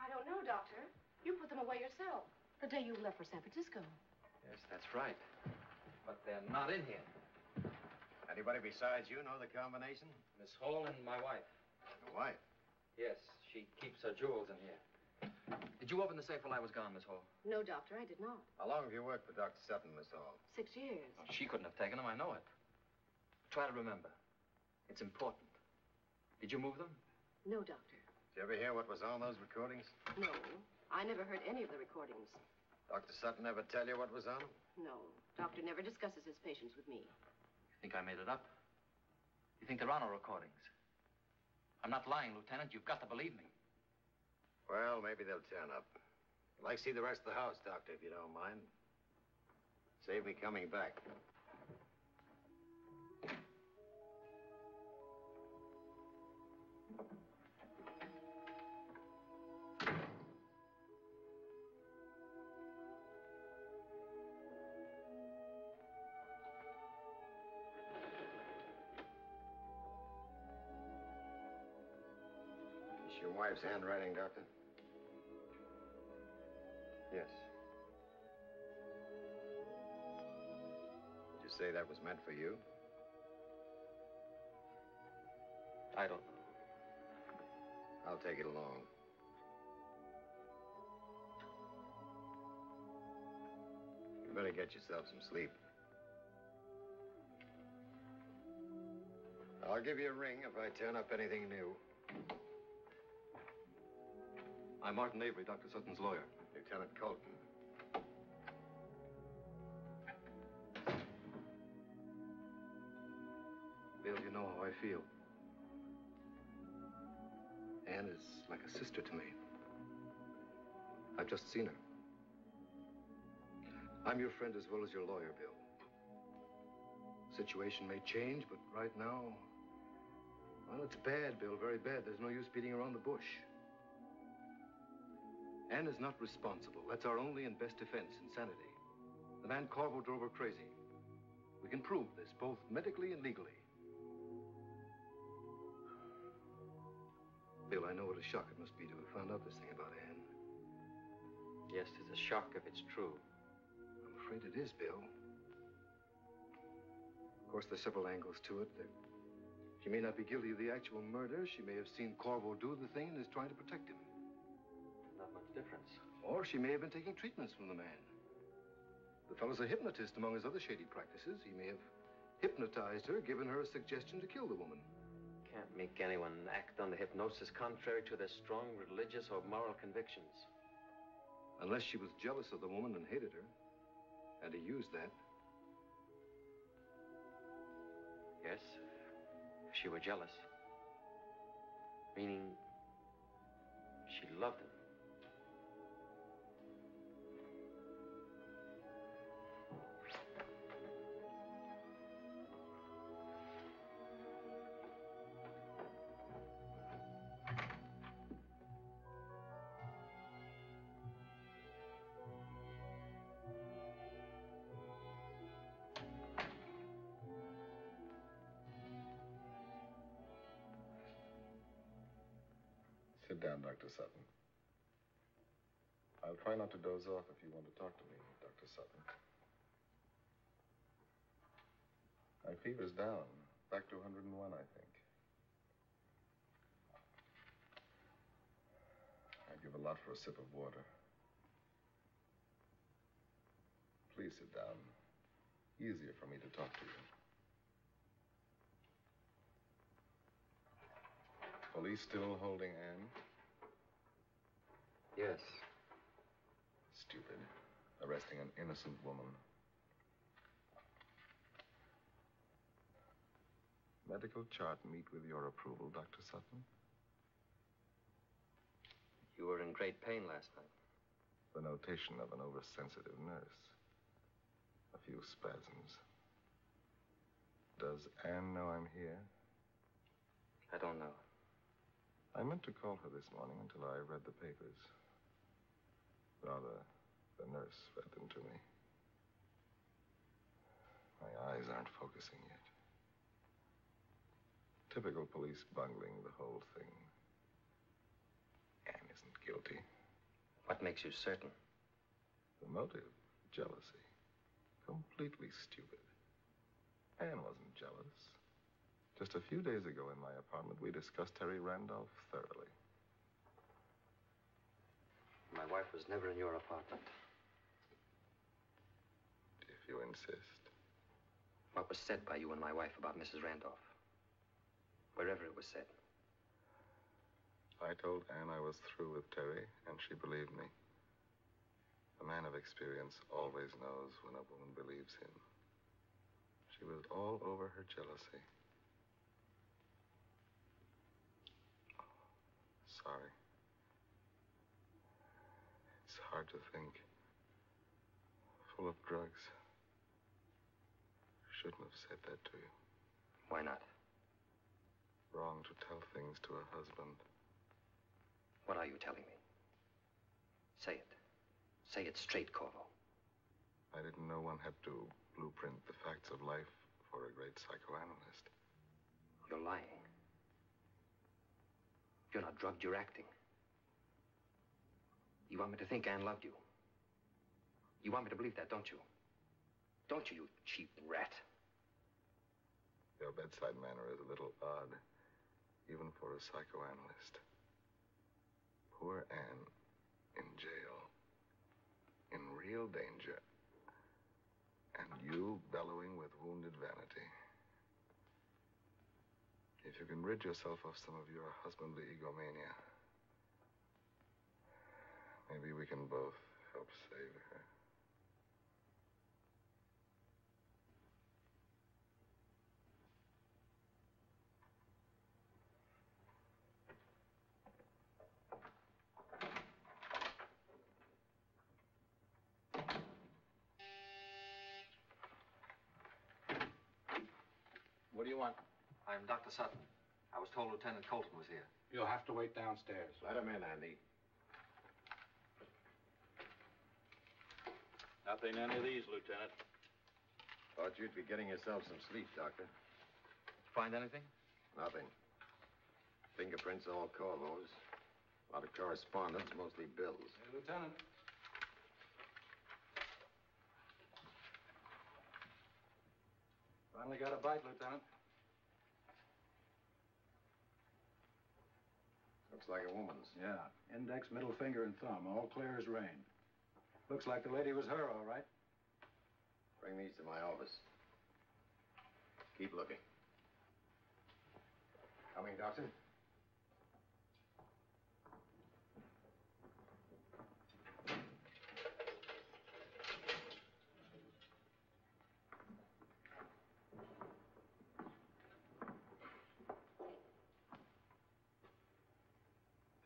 I don't know, Doctor. You put them away yourself. The day you left for San Francisco. Yes, that's right. But they're not in here. Anybody besides you know the combination? Miss Hall and my wife. The wife? Yes, she keeps her jewels in here. Did you open the safe while I was gone, Miss Hall? No, Doctor, I did not. How long have you worked for Dr. Sutton, Miss Hall? Six years. She couldn't have taken them, I know it. Try to remember. It's important. Did you move them? No, Doctor. Did you ever hear what was on those recordings? No. I never heard any of the recordings. Dr. Sutton ever tell you what was on them? No. Doctor never discusses his patients with me. You think I made it up? You think there are no recordings? I'm not lying, Lieutenant. You've got to believe me. Well, maybe they'll turn up. I'd like to see the rest of the house, Doctor, if you don't mind. Save me coming back. Wife's handwriting, Doctor? Yes. Did you say that was meant for you? I don't know. I'll take it along. You better get yourself some sleep. I'll give you a ring if I turn up anything new. I'm Martin Avery, Dr. Sutton's lawyer. Lieutenant Colton. Bill, you know how I feel. Ann is like a sister to me. I've just seen her. I'm your friend as well as your lawyer, Bill. Situation may change, but right now, well, it's bad, Bill, very bad. There's no use beating around the bush. Ann is not responsible. That's our only and best defense, insanity. The man Korvo drove her crazy. We can prove this, both medically and legally. Bill, I know what a shock it must be to have found out this thing about Ann. Yes, it's a shock if it's true. I'm afraid it is, Bill. Of course, there's several angles to it. There... She may not be guilty of the actual murder. She may have seen Korvo do the thing and is trying to protect him. Not much difference. Or she may have been taking treatments from the man. The fellow's a hypnotist among his other shady practices. He may have hypnotized her, given her a suggestion to kill the woman. Can't make anyone act under hypnosis contrary to their strong religious or moral convictions. Unless she was jealous of the woman and hated her. And he used that. Yes, if she were jealous. Meaning she loved him. Sit down, Dr. Sutton. I'll try not to doze off if you want to talk to me, Dr. Sutton. My fever's down, back to 101, I think. I'd give a lot for a sip of water. Please sit down. Easier for me to talk to you. Police still holding Ann? Yes. Stupid. Arresting an innocent woman. Medical chart meet with your approval, Dr. Sutton? You were in great pain last night. The notation of an oversensitive nurse. A few spasms. Does Ann know I'm here? I don't know. I meant to call her this morning until I read the papers. Rather, the nurse read them to me. My eyes aren't focusing yet. Typical police bungling the whole thing. Ann isn't guilty. What makes you certain? The motive, jealousy. Completely stupid. Ann wasn't jealous. Just a few days ago in my apartment, we discussed Terry Randolph thoroughly. My wife was never in your apartment. If you insist. What was said by you and my wife about Mrs. Randolph? Wherever it was said. I told Ann I was through with Terry, and she believed me. A man of experience always knows when a woman believes him. She was all over her jealousy. Sorry. It's hard to think. Full of drugs. Shouldn't have said that to you. Why not? Wrong to tell things to a husband. What are you telling me? Say it. Say it straight, Korvo. I didn't know one had to blueprint the facts of life for a great psychoanalyst. You're lying. You're not drugged, you're acting. You want me to think Ann loved you. You want me to believe that, don't you? Don't you, you cheap rat? Your bedside manner is a little odd, even for a psychoanalyst. Poor Ann in jail, in real danger, and you bellowing with wounded vanity. If you can rid yourself of some of your husbandly egomania, maybe we can both help save her. What do you want? I'm Dr. Sutton. I was told Lieutenant Colton was here. You'll have to wait downstairs. Let him in, Andy. Nothing any of these, Lieutenant. Thought you'd be getting yourself some sleep, Doctor. Find anything? Nothing. Fingerprints all Korvo's. A lot of correspondence, mostly bills. Hey, Lieutenant. Finally got a bite, Lieutenant. Looks like a woman's. Yeah. Index, middle finger, and thumb. All clear as rain. Looks like the lady was her, all right. Bring these to my office. Keep looking. Coming, Doctor?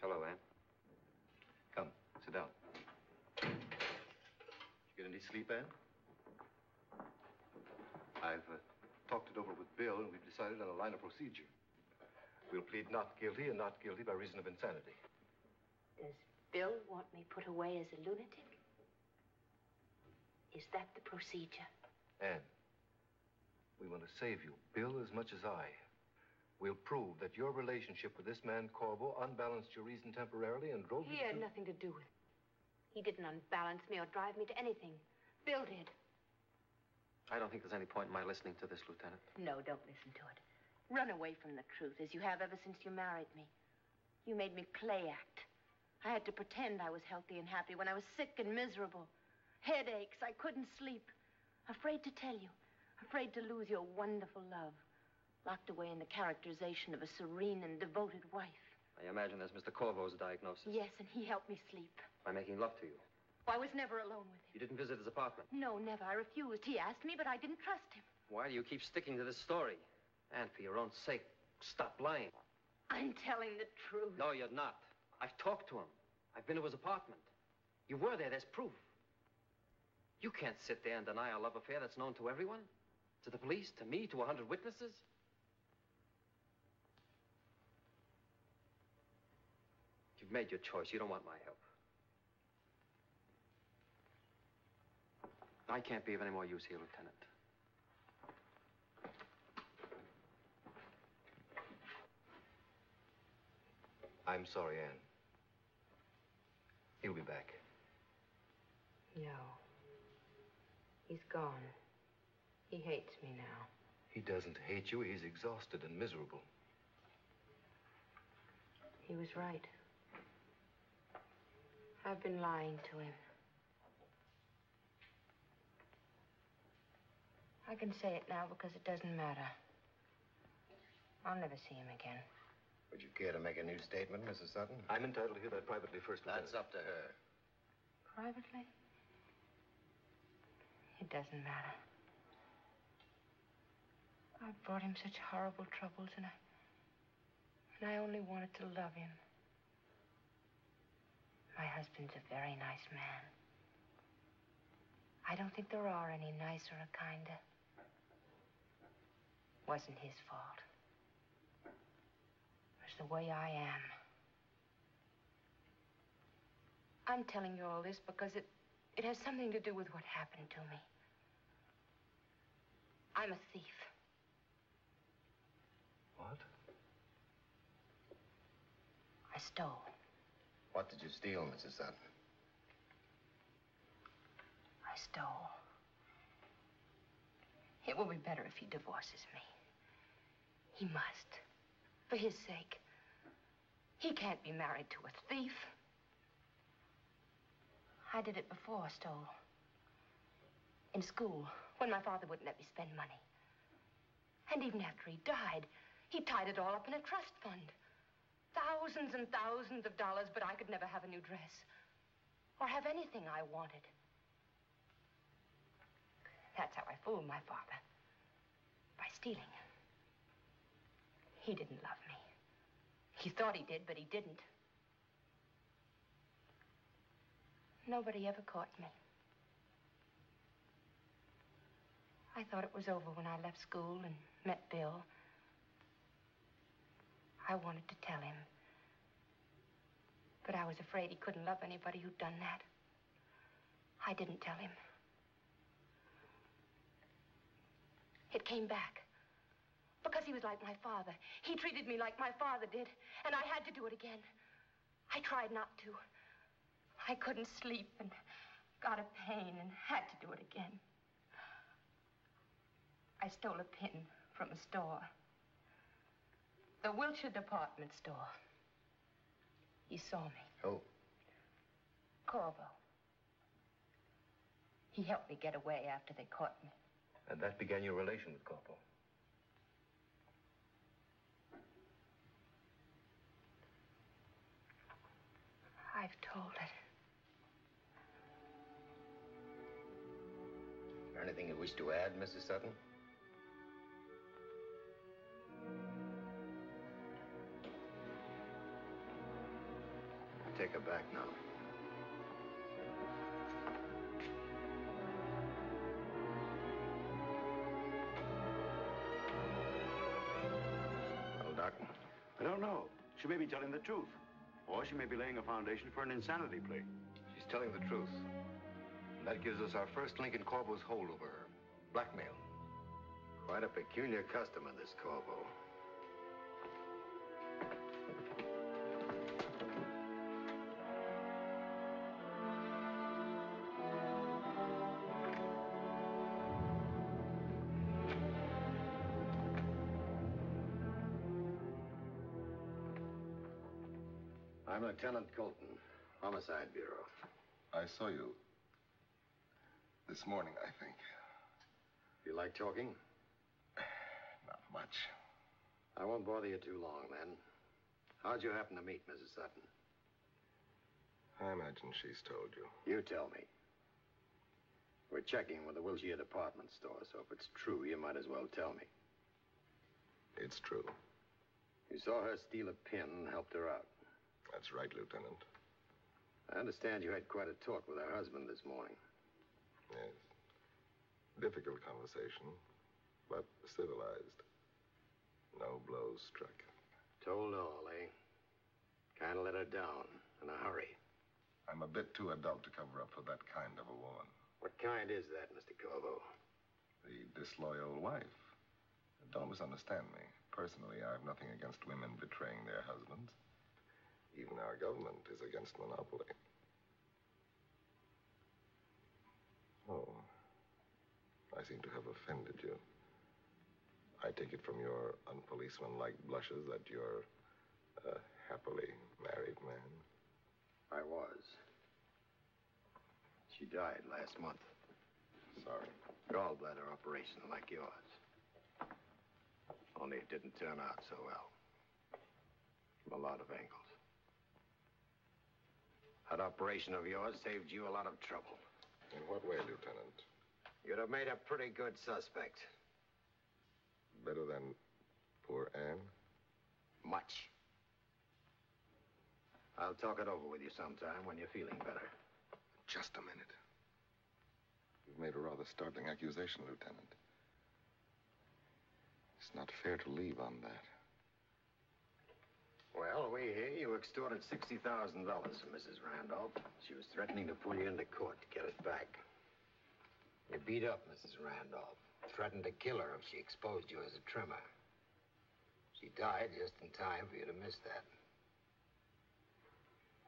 Hello, Ann. Come, sit down. You get any sleep, Ann? I've uh, talked it over with Bill, and we've decided on a line of procedure. We'll plead not guilty and not guilty by reason of insanity. Does Bill want me put away as a lunatic? Is that the procedure? Ann, we want to save you, Bill as much as I. We'll prove that your relationship with this man, Korvo, unbalanced your reason temporarily and drove He you He had to... nothing to do with it. He didn't unbalance me or drive me to anything. Bill did. I don't think there's any point in my listening to this, Lieutenant. No, don't listen to it. Run away from the truth, as you have ever since you married me. You made me play act. I had to pretend I was healthy and happy when I was sick and miserable. Headaches, I couldn't sleep. Afraid to tell you. Afraid to lose your wonderful love. Locked away in the characterization of a serene and devoted wife. I imagine that's Mr. Korvo's diagnosis. Yes, and he helped me sleep. By making love to you. I was never alone with him. You didn't visit his apartment. No, never. I refused. He asked me, but I didn't trust him. Why do you keep sticking to this story? And for your own sake, stop lying. I'm telling the truth. No, you're not. I've talked to him. I've been to his apartment. You were there. There's proof. You can't sit there and deny a love affair that's known to everyone. To the police, to me, to a hundred witnesses. You've made your choice. You don't want my help. I can't be of any more use here, Lieutenant. I'm sorry, Ann. He'll be back. No. He's gone. He hates me now. He doesn't hate you. He's exhausted and miserable. He was right. I've been lying to him. I can say it now because it doesn't matter. I'll never see him again. Would you care to make a new statement, Mrs. Sutton? I'm entitled to hear that privately first. That's up to her. Privately? It doesn't matter. I've brought him such horrible troubles, and I. and I only wanted to love him. My husband's a very nice man. I don't think there are any nicer or kinder. It wasn't his fault. It's the way I am. I'm telling you all this because it, it has something to do with what happened to me. I'm a thief. What? I stole. What did you steal, Mrs. Sutton? I stole. It will be better if he divorces me. He must. For his sake. He can't be married to a thief. I did it before, I stole. In school, when my father wouldn't let me spend money. And even after he died, he tied it all up in a trust fund. Thousands and thousands of dollars, but I could never have a new dress. Or have anything I wanted. That's how I fooled my father. By stealing. He didn't love me. He thought he did, but he didn't. Nobody ever caught me. I thought it was over when I left school and met Bill. I wanted to tell him. But I was afraid he couldn't love anybody who'd done that. I didn't tell him. It came back. Because he was like my father. He treated me like my father did, and I had to do it again. I tried not to. I couldn't sleep and got a pain and had to do it again. I stole a pin from a store. The Wilshire department store. He saw me. Who? Korvo. He helped me get away after they caught me. And that began your relation with Korvo. I've told it. Is there anything you wish to add, Mrs. Sutton? Take her back now. Well, Doc, I don't know. She may be telling the truth. Or she may be laying a foundation for an insanity plea. She's telling the truth. And that gives us our first link in Korvo's hold over her. Blackmail. quite a peculiar customer, this Korvo. I'm Lieutenant Colton, Homicide Bureau. I saw you this morning, I think. You like talking? (sighs) Not much. I won't bother you too long, then. How'd you happen to meet Mrs. Sutton? I imagine she's told you. You tell me. We're checking with the Wilshire department store, so if it's true, you might as well tell me. It's true. You saw her steal a pin and helped her out. That's right, Lieutenant. I understand you had quite a talk with her husband this morning. Yes. Difficult conversation, but civilized. No blows struck. Told all, eh? Kind of let her down in a hurry. I'm a bit too adult to cover up for that kind of a woman. What kind is that, Mr. Korvo? The disloyal wife. Don't misunderstand me. Personally, I have nothing against women betraying their husbands. Even our government is against monopoly. Oh, I seem to have offended you. I take it from your unpoliceman-like blushes that you're a happily married man. I was. She died last month. Sorry. Gallbladder operation like yours. Only it didn't turn out so well. From a lot of angles. That operation of yours saved you a lot of trouble. In what way, Lieutenant? You'd have made a pretty good suspect. Better than poor Ann? Much. I'll talk it over with you sometime when you're feeling better. Just a minute. You've made a rather startling accusation, Lieutenant. It's not fair to leave on that. Well, we hear you extorted $60,000 from Mrs. Randolph. She was threatening to pull you into court to get it back. You beat up Mrs. Randolph, threatened to kill her if she exposed you as a trimmer. She died just in time for you to miss that.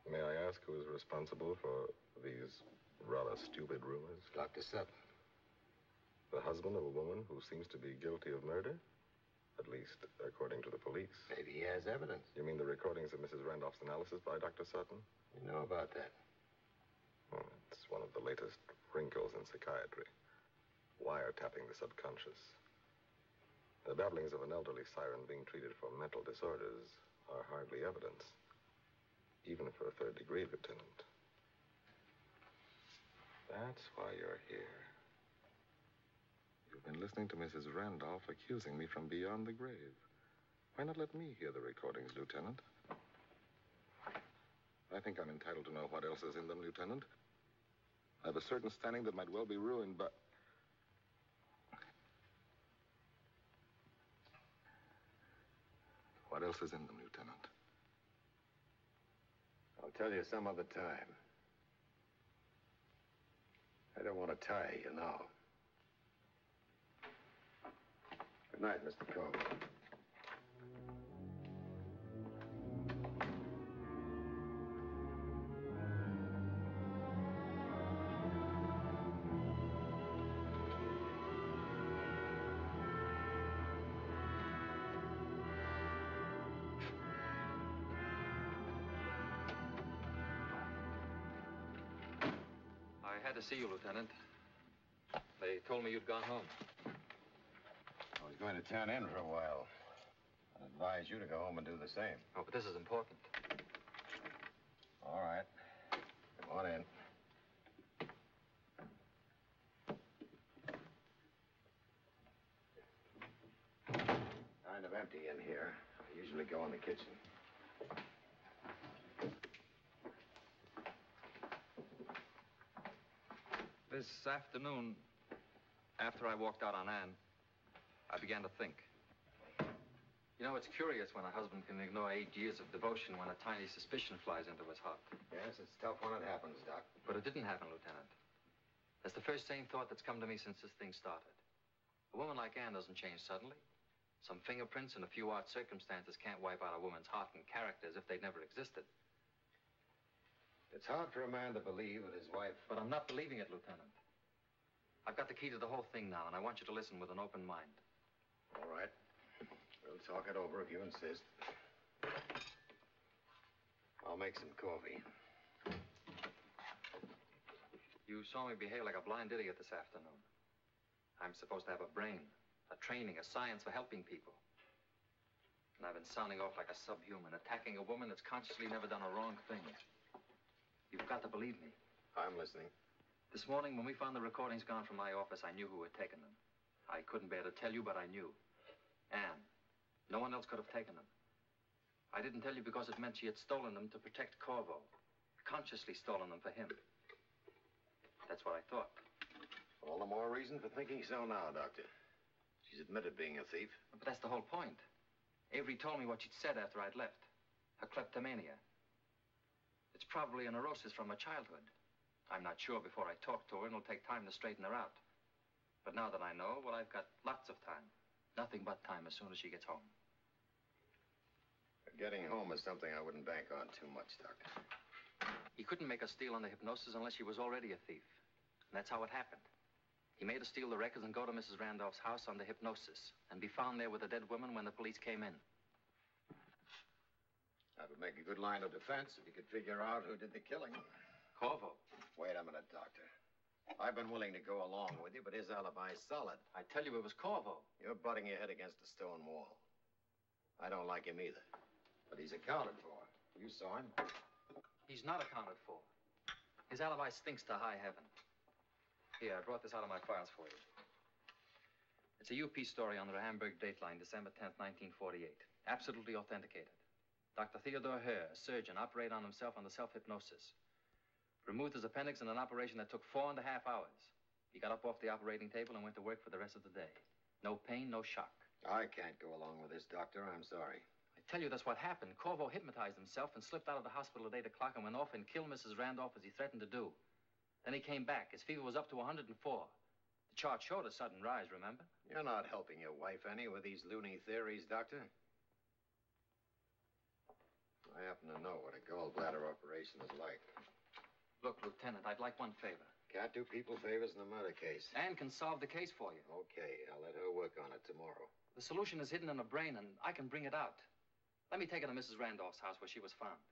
May I ask who is responsible for these rather stupid rumors? Dr. Sutton. The husband of a woman who seems to be guilty of murder? At least, according to the police. Maybe he has evidence. You mean the recordings of Mrs. Randolph's analysis by Dr. Sutton? You know about that? Oh, it's one of the latest wrinkles in psychiatry. Wiretapping the subconscious. The babblings of an elderly siren being treated for mental disorders are hardly evidence. Even for a third degree, Lieutenant. That's why you're here. You've been listening to Mrs. Randolph accusing me from beyond the grave. Why not let me hear the recordings, Lieutenant? I think I'm entitled to know what else is in them, Lieutenant. I have a certain standing that might well be ruined but. What else is in them, Lieutenant? I'll tell you some other time. I don't want to tie you now. Good night, Mr. Korvo. I had to see you, Lieutenant. They told me you'd gone home. Going to turn in for a while. I'd advise you to go home and do the same. Oh, but this is important. All right. Come on in. Kind of empty in here. I usually go in the kitchen. This afternoon, after I walked out on Ann, I began to think. You know, it's curious when a husband can ignore eight years of devotion when a tiny suspicion flies into his heart. Yes, it's tough when it happens, Doc. But it didn't happen, Lieutenant. That's the first sane thought that's come to me since this thing started. A woman like Ann doesn't change suddenly. Some fingerprints and a few odd circumstances can't wipe out a woman's heart and character as if they'd never existed. It's hard for a man to believe that his wife. But I'm not believing it, Lieutenant. I've got the key to the whole thing now, and I want you to listen with an open mind. All right. We'll talk it over if you insist. I'll make some coffee. You saw me behave like a blind idiot this afternoon. I'm supposed to have a brain, a training, a science for helping people. And I've been sounding off like a subhuman, attacking a woman that's consciously never done a wrong thing. You've got to believe me. I'm listening. This morning, when we found the recordings gone from my office, I knew who had taken them. I couldn't bear to tell you, but I knew. Ann. No one else could have taken them. I didn't tell you because it meant she had stolen them to protect Korvo. Consciously stolen them for him. That's what I thought. All the more reason for thinking so now, Doctor. She's admitted being a thief. But that's the whole point. Avery told me what she'd said after I'd left. Her kleptomania. It's probably a neurosis from her childhood. I'm not sure before I talk to her, and it'll take time to straighten her out. But now that I know, well, I've got lots of time. Nothing but time as soon as she gets home. Getting home is something I wouldn't bank on too much, Doctor. He couldn't make her steal under hypnosis unless she was already a thief. And that's how it happened. He made her steal the records and go to Mrs. Randolph's house under hypnosis and be found there with a dead woman when the police came in. That would make a good line of defense if you could figure out who did the killing. Korvo. Wait a minute, Doctor. I've been willing to go along with you, but his alibi's solid. I tell you it was Korvo. You're butting your head against a stone wall. I don't like him either. But he's accounted for. You saw him. He's not accounted for. His alibi stinks to high heaven. Here, I brought this out of my files for you. It's a UP story on the Hamburg dateline, December 10th, 1948. Absolutely authenticated. Dr. Theodore Herr, a surgeon, operated on himself under self-hypnosis. Removed his appendix in an operation that took four and a half hours. He got up off the operating table and went to work for the rest of the day. No pain, no shock. I can't go along with this, Doctor. I'm sorry. I tell you, that's what happened. Korvo hypnotized himself and slipped out of the hospital at 8 o'clock and went off and killed Mrs. Randolph as he threatened to do. Then he came back. His fever was up to 104. The chart showed a sudden rise, remember? You're not helping your wife any with these loony theories, Doctor. I happen to know what a gallbladder operation is like. Look, Lieutenant, I'd like one favor. Can't do people favors in a murder case. Ann can solve the case for you. Okay, I'll let her work on it tomorrow. The solution is hidden in her brain, and I can bring it out. Let me take her to Mrs. Randolph's house where she was found.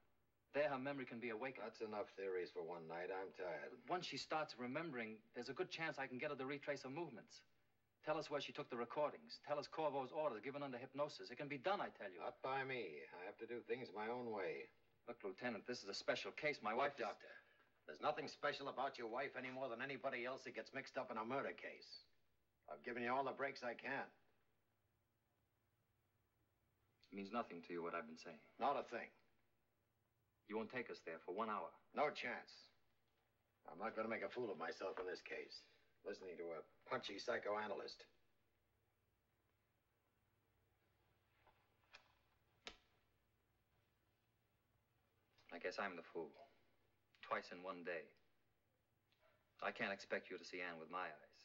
There, her memory can be awakened. That's enough theories for one night. I'm tired. Once she starts remembering, there's a good chance I can get her to retrace her movements. Tell us where she took the recordings. Tell us Korvo's orders given under hypnosis. It can be done, I tell you. Not by me. I have to do things my own way. Look, Lieutenant, this is a special case. My wife. Doctor. There's nothing special about your wife any more than anybody else that gets mixed up in a murder case. I've given you all the breaks I can. It means nothing to you what I've been saying. Not a thing. You won't take us there for one hour. No chance. I'm not going to make a fool of myself in this case. Listening to a punchy psychoanalyst. I guess I'm the fool. Twice in one day. I can't expect you to see Ann with my eyes.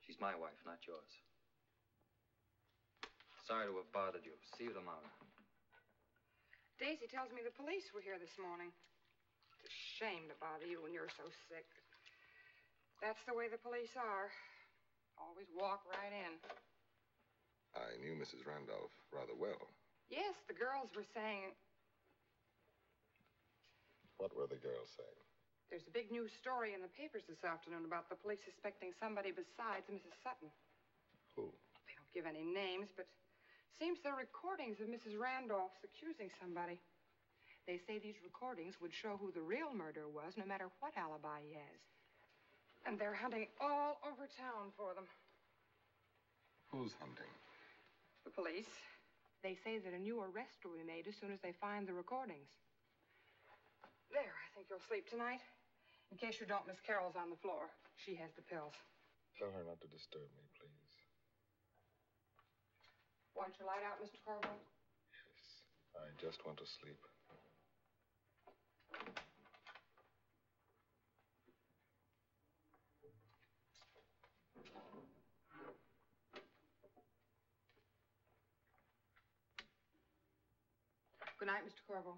She's my wife, not yours. Sorry to have bothered you. See you tomorrow. Daisy tells me the police were here this morning. It's a shame to bother you when you're so sick. That's the way the police are. Always walk right in. I knew Mrs. Randolph rather well. Yes, the girls were saying What were the girls saying? there's a big news story in the papers this afternoon about the police suspecting somebody besides Mrs. Sutton. Who? They don't give any names, but seems there are recordings of Mrs. Randolph's accusing somebody. They say these recordings would show who the real murderer was, no matter what alibi he has. And they're hunting all over town for them. Who's hunting? The police. They say that a new arrest will be made as soon as they find the recordings. There, I think you'll sleep tonight. In case you don't, Miss Carroll's on the floor. She has the pills. Tell her not to disturb me, please. Want your light out, Mr. Korvo? Yes, I just want to sleep. Good night, Mr. Korvo.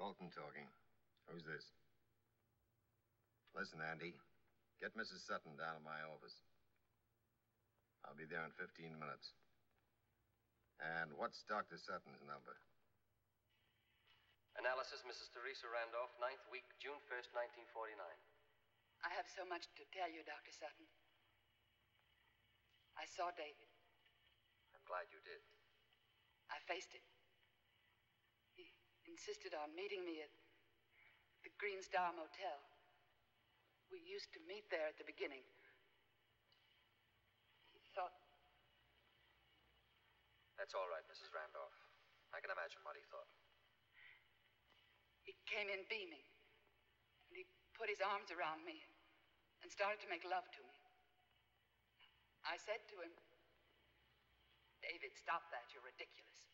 Colton talking. Who's this? Listen, Andy. Get Mrs. Sutton down to my office. I'll be there in 15 minutes. And what's Dr. Sutton's number? Analysis, Mrs. Theresa Randolph, ninth week, June 1st, 1949. I have so much to tell you, Dr. Sutton. I saw David. I'm glad you did. I faced him. He insisted on meeting me at the Green Star Motel. We used to meet there at the beginning. He thought That's all right, Mrs. Randolph. I can imagine what he thought. he came in beaming. And he put his arms around me and started to make love to me. I said to him, David, stop that. You're ridiculous.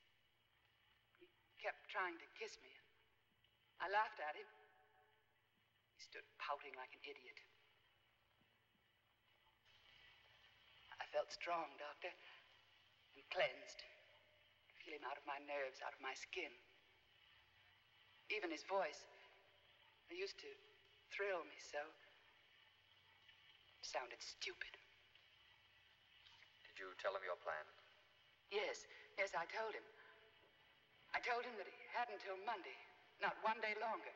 He kept trying to kiss me. I laughed at him. He stood pouting like an idiot. I felt strong, Doctor, and cleansed. Feel him out of my nerves, out of my skin. Even his voice, it used to thrill me so. Sounded stupid. Did you tell him your plan? Yes, yes, I told him. I told him that he had until Monday, not one day longer.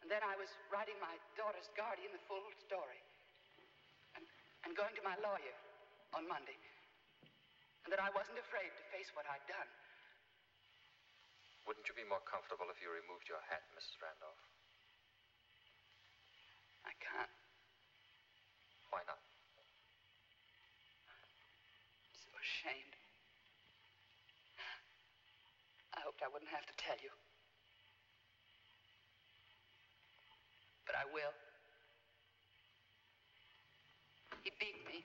And then I was writing my daughter's guardian the full story. And, and going to my lawyer on Monday. And that I wasn't afraid to face what I'd done. Wouldn't you be more comfortable if you removed your hat, Mrs. Randolph? I can't. Why not? I'm so ashamed. I hoped I wouldn't have to tell you. But I will. He beat me.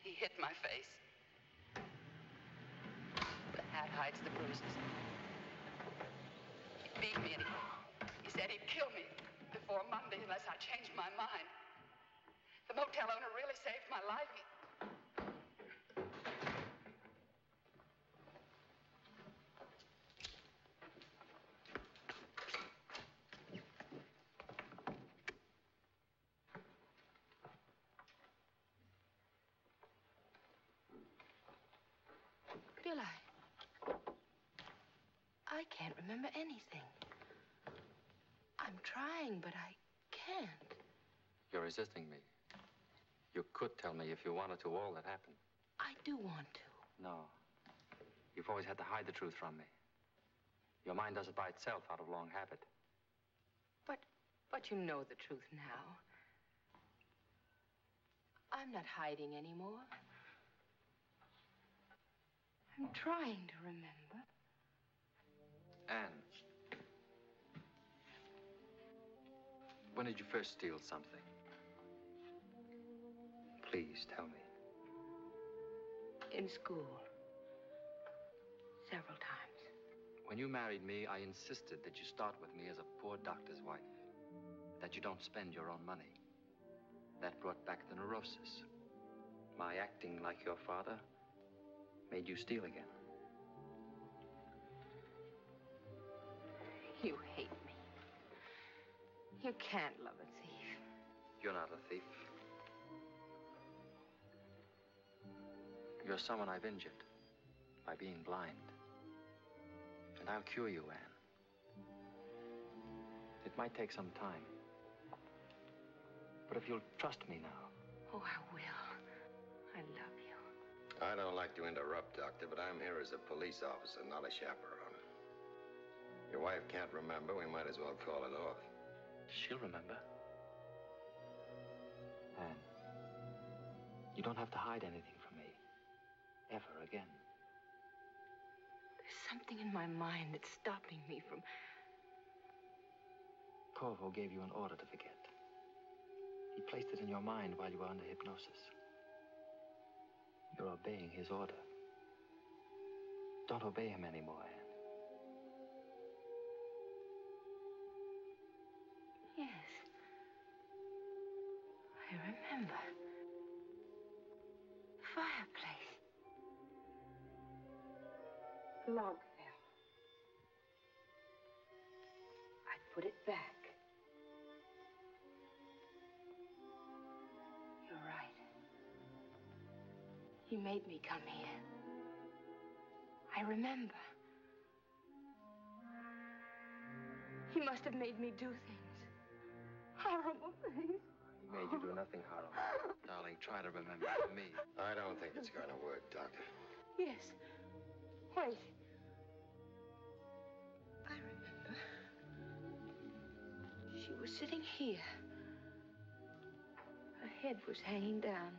He hit my face. The hat hides the bruises. He beat me and he, he said he'd kill me before Monday unless I changed my mind. The motel owner really saved my life. He, Bill, I. I can't remember anything. I'm trying, but I can't. You're resisting me. You could tell me if you wanted to all that happened. I do want to. No. You've always had to hide the truth from me. Your mind does it by itself out of long habit. But, but you know the truth now. I'm not hiding anymore. I'm trying to remember. Ann. When did you first steal something? Please tell me. In school. Several times. When you married me, I insisted that you start with me as a poor doctor's wife. That you don't spend your own money. That brought back the neurosis. My acting like your father made you steal again. You hate me. You can't love a thief. You're not a thief. You're someone I've injured by being blind. And I'll cure you, Ann. It might take some time. But if you'll trust me now, Oh, I will. I love you. I don't like to interrupt, Doctor, but I'm here as a police officer, not a chaperone. Your wife can't remember. We might as well call it off. She'll remember. Ann, you don't have to hide anything from me. Ever again. There's something in my mind that's stopping me from. Korvo gave you an order to forget. He placed it in your mind while you were under hypnosis. You're obeying his order. Don't obey him anymore, remember. Fireplace. Log fell. I put it back. You're right. He made me come here. I remember. He must have made me do things. Horrible things. He made you do nothing horrible. (laughs) Darling, try to remember me. I don't think it's going to work, Doctor. Yes. Wait. I remember. She was sitting here. Her head was hanging down.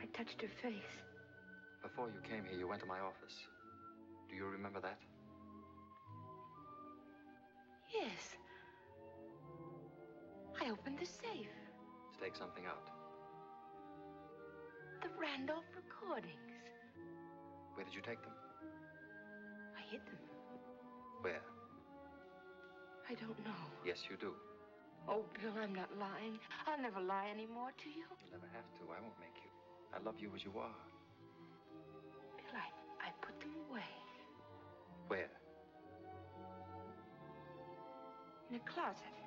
I touched her face. Before you came here, you went to my office. Do you remember that? Yes. I opened the safe. To take something out. The Randolph recordings. Where did you take them? I hid them. Where? I don't know. Yes, you do. Oh, Bill, I'm not lying. I'll never lie anymore to you. You'll never have to. I won't make you. I love you as you are. Bill, I, I put them away Where? in a closet.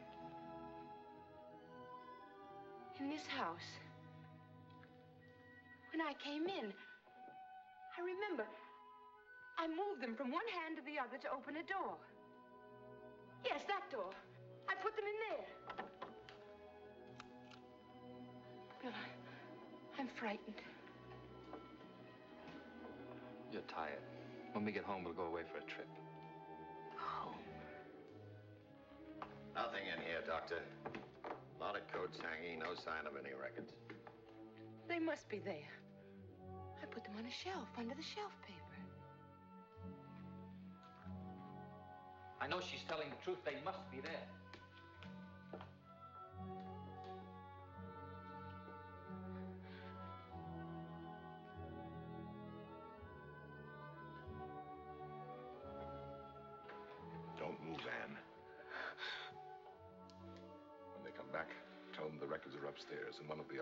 In this house. When I came in, I remember I moved them from one hand to the other to open a door. Yes, that door. I put them in there. Bill, I, I'm frightened. You're tired. When we get home, we'll go away for a trip. Home? Nothing in here, Doctor. A lot of coats hanging, no sign of any records. They must be there. I put them on a shelf under the shelf paper. I know she's telling the truth. They must be there.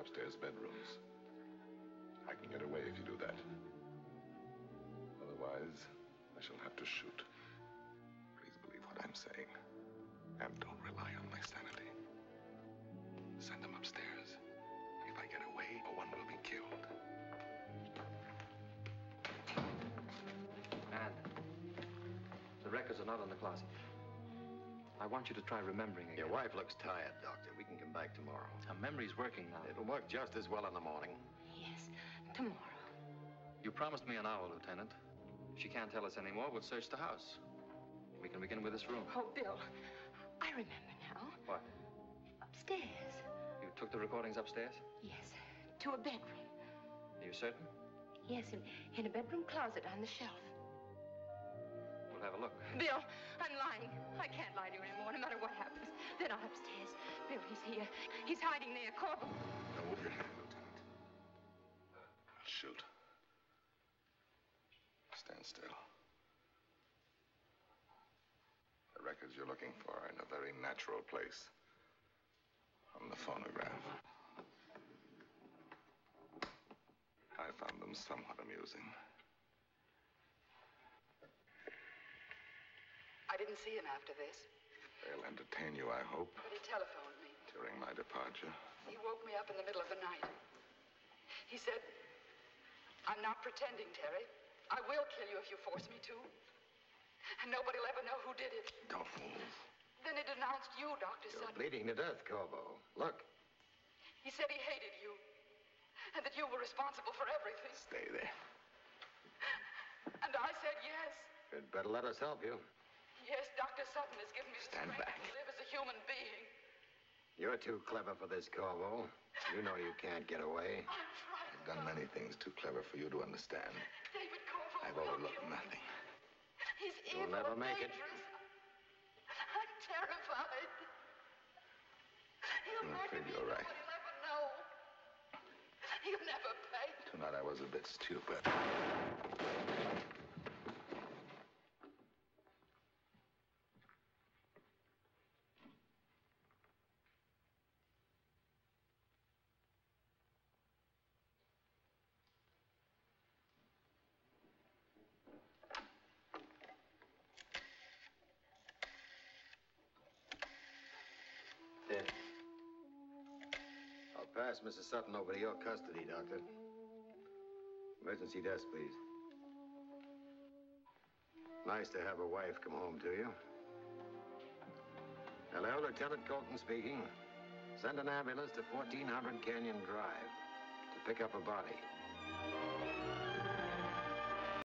Upstairs bedrooms. I can get away if you do that. Otherwise, I shall have to shoot. Please believe what I'm saying. And don't rely on my sanity. Send them upstairs. If I get away, one will be killed. Ann, the records are not in the closet. I want you to try remembering again. Your wife looks tired, Doctor. We can come back tomorrow. Her memory's working now. It'll work just as well in the morning. Yes, tomorrow. You promised me an hour, Lieutenant. If she can't tell us anymore, we'll search the house. We can begin with this room. Oh, Bill, I remember now. What? Upstairs. You took the recordings upstairs? Yes, to a bedroom. Are you certain? Yes, in, in a bedroom closet on the shelf. Have a look. Bill, I'm lying. I can't lie to you anymore, no matter what happens. They're not upstairs. Bill, he's here. He's hiding there. Korvo. Now move your hand, Lieutenant. I'll shoot. Stand still. The records you're looking for are in a very natural place. On the phonograph. I found them somewhat amusing. I didn't see him after this, They'll entertain you, I hope, but he telephoned me. during my departure. He woke me up in the middle of the night. He said, I'm not pretending, Terry. I will kill you if you force me to. And nobody will ever know who did it. Don't move. Then he denounced you, Dr. You're Sutton. bleeding to death, Korvo. Look, He said he hated you. And that you were responsible for everything. Stay there. And I said yes. you'd better let us help you. Yes, Dr. Sutton has given me Stand strength back. to live as a human being. You're too clever for this, Korvo. You know you can't get away. I've done many things too clever for you to understand. David Korvo I've overlooked nothing. He's You'll never make it. I'm terrified. He'll I'm afraid you're right. Nobody'll ever know. He'll never pay. Tonight I was a bit stupid. Pass Mrs. Sutton over to your custody, Doctor. Emergency desk, please. Nice to have a wife come home to you. Hello, Lieutenant Colton speaking. Send an ambulance to 1400 Canyon Drive to pick up a body.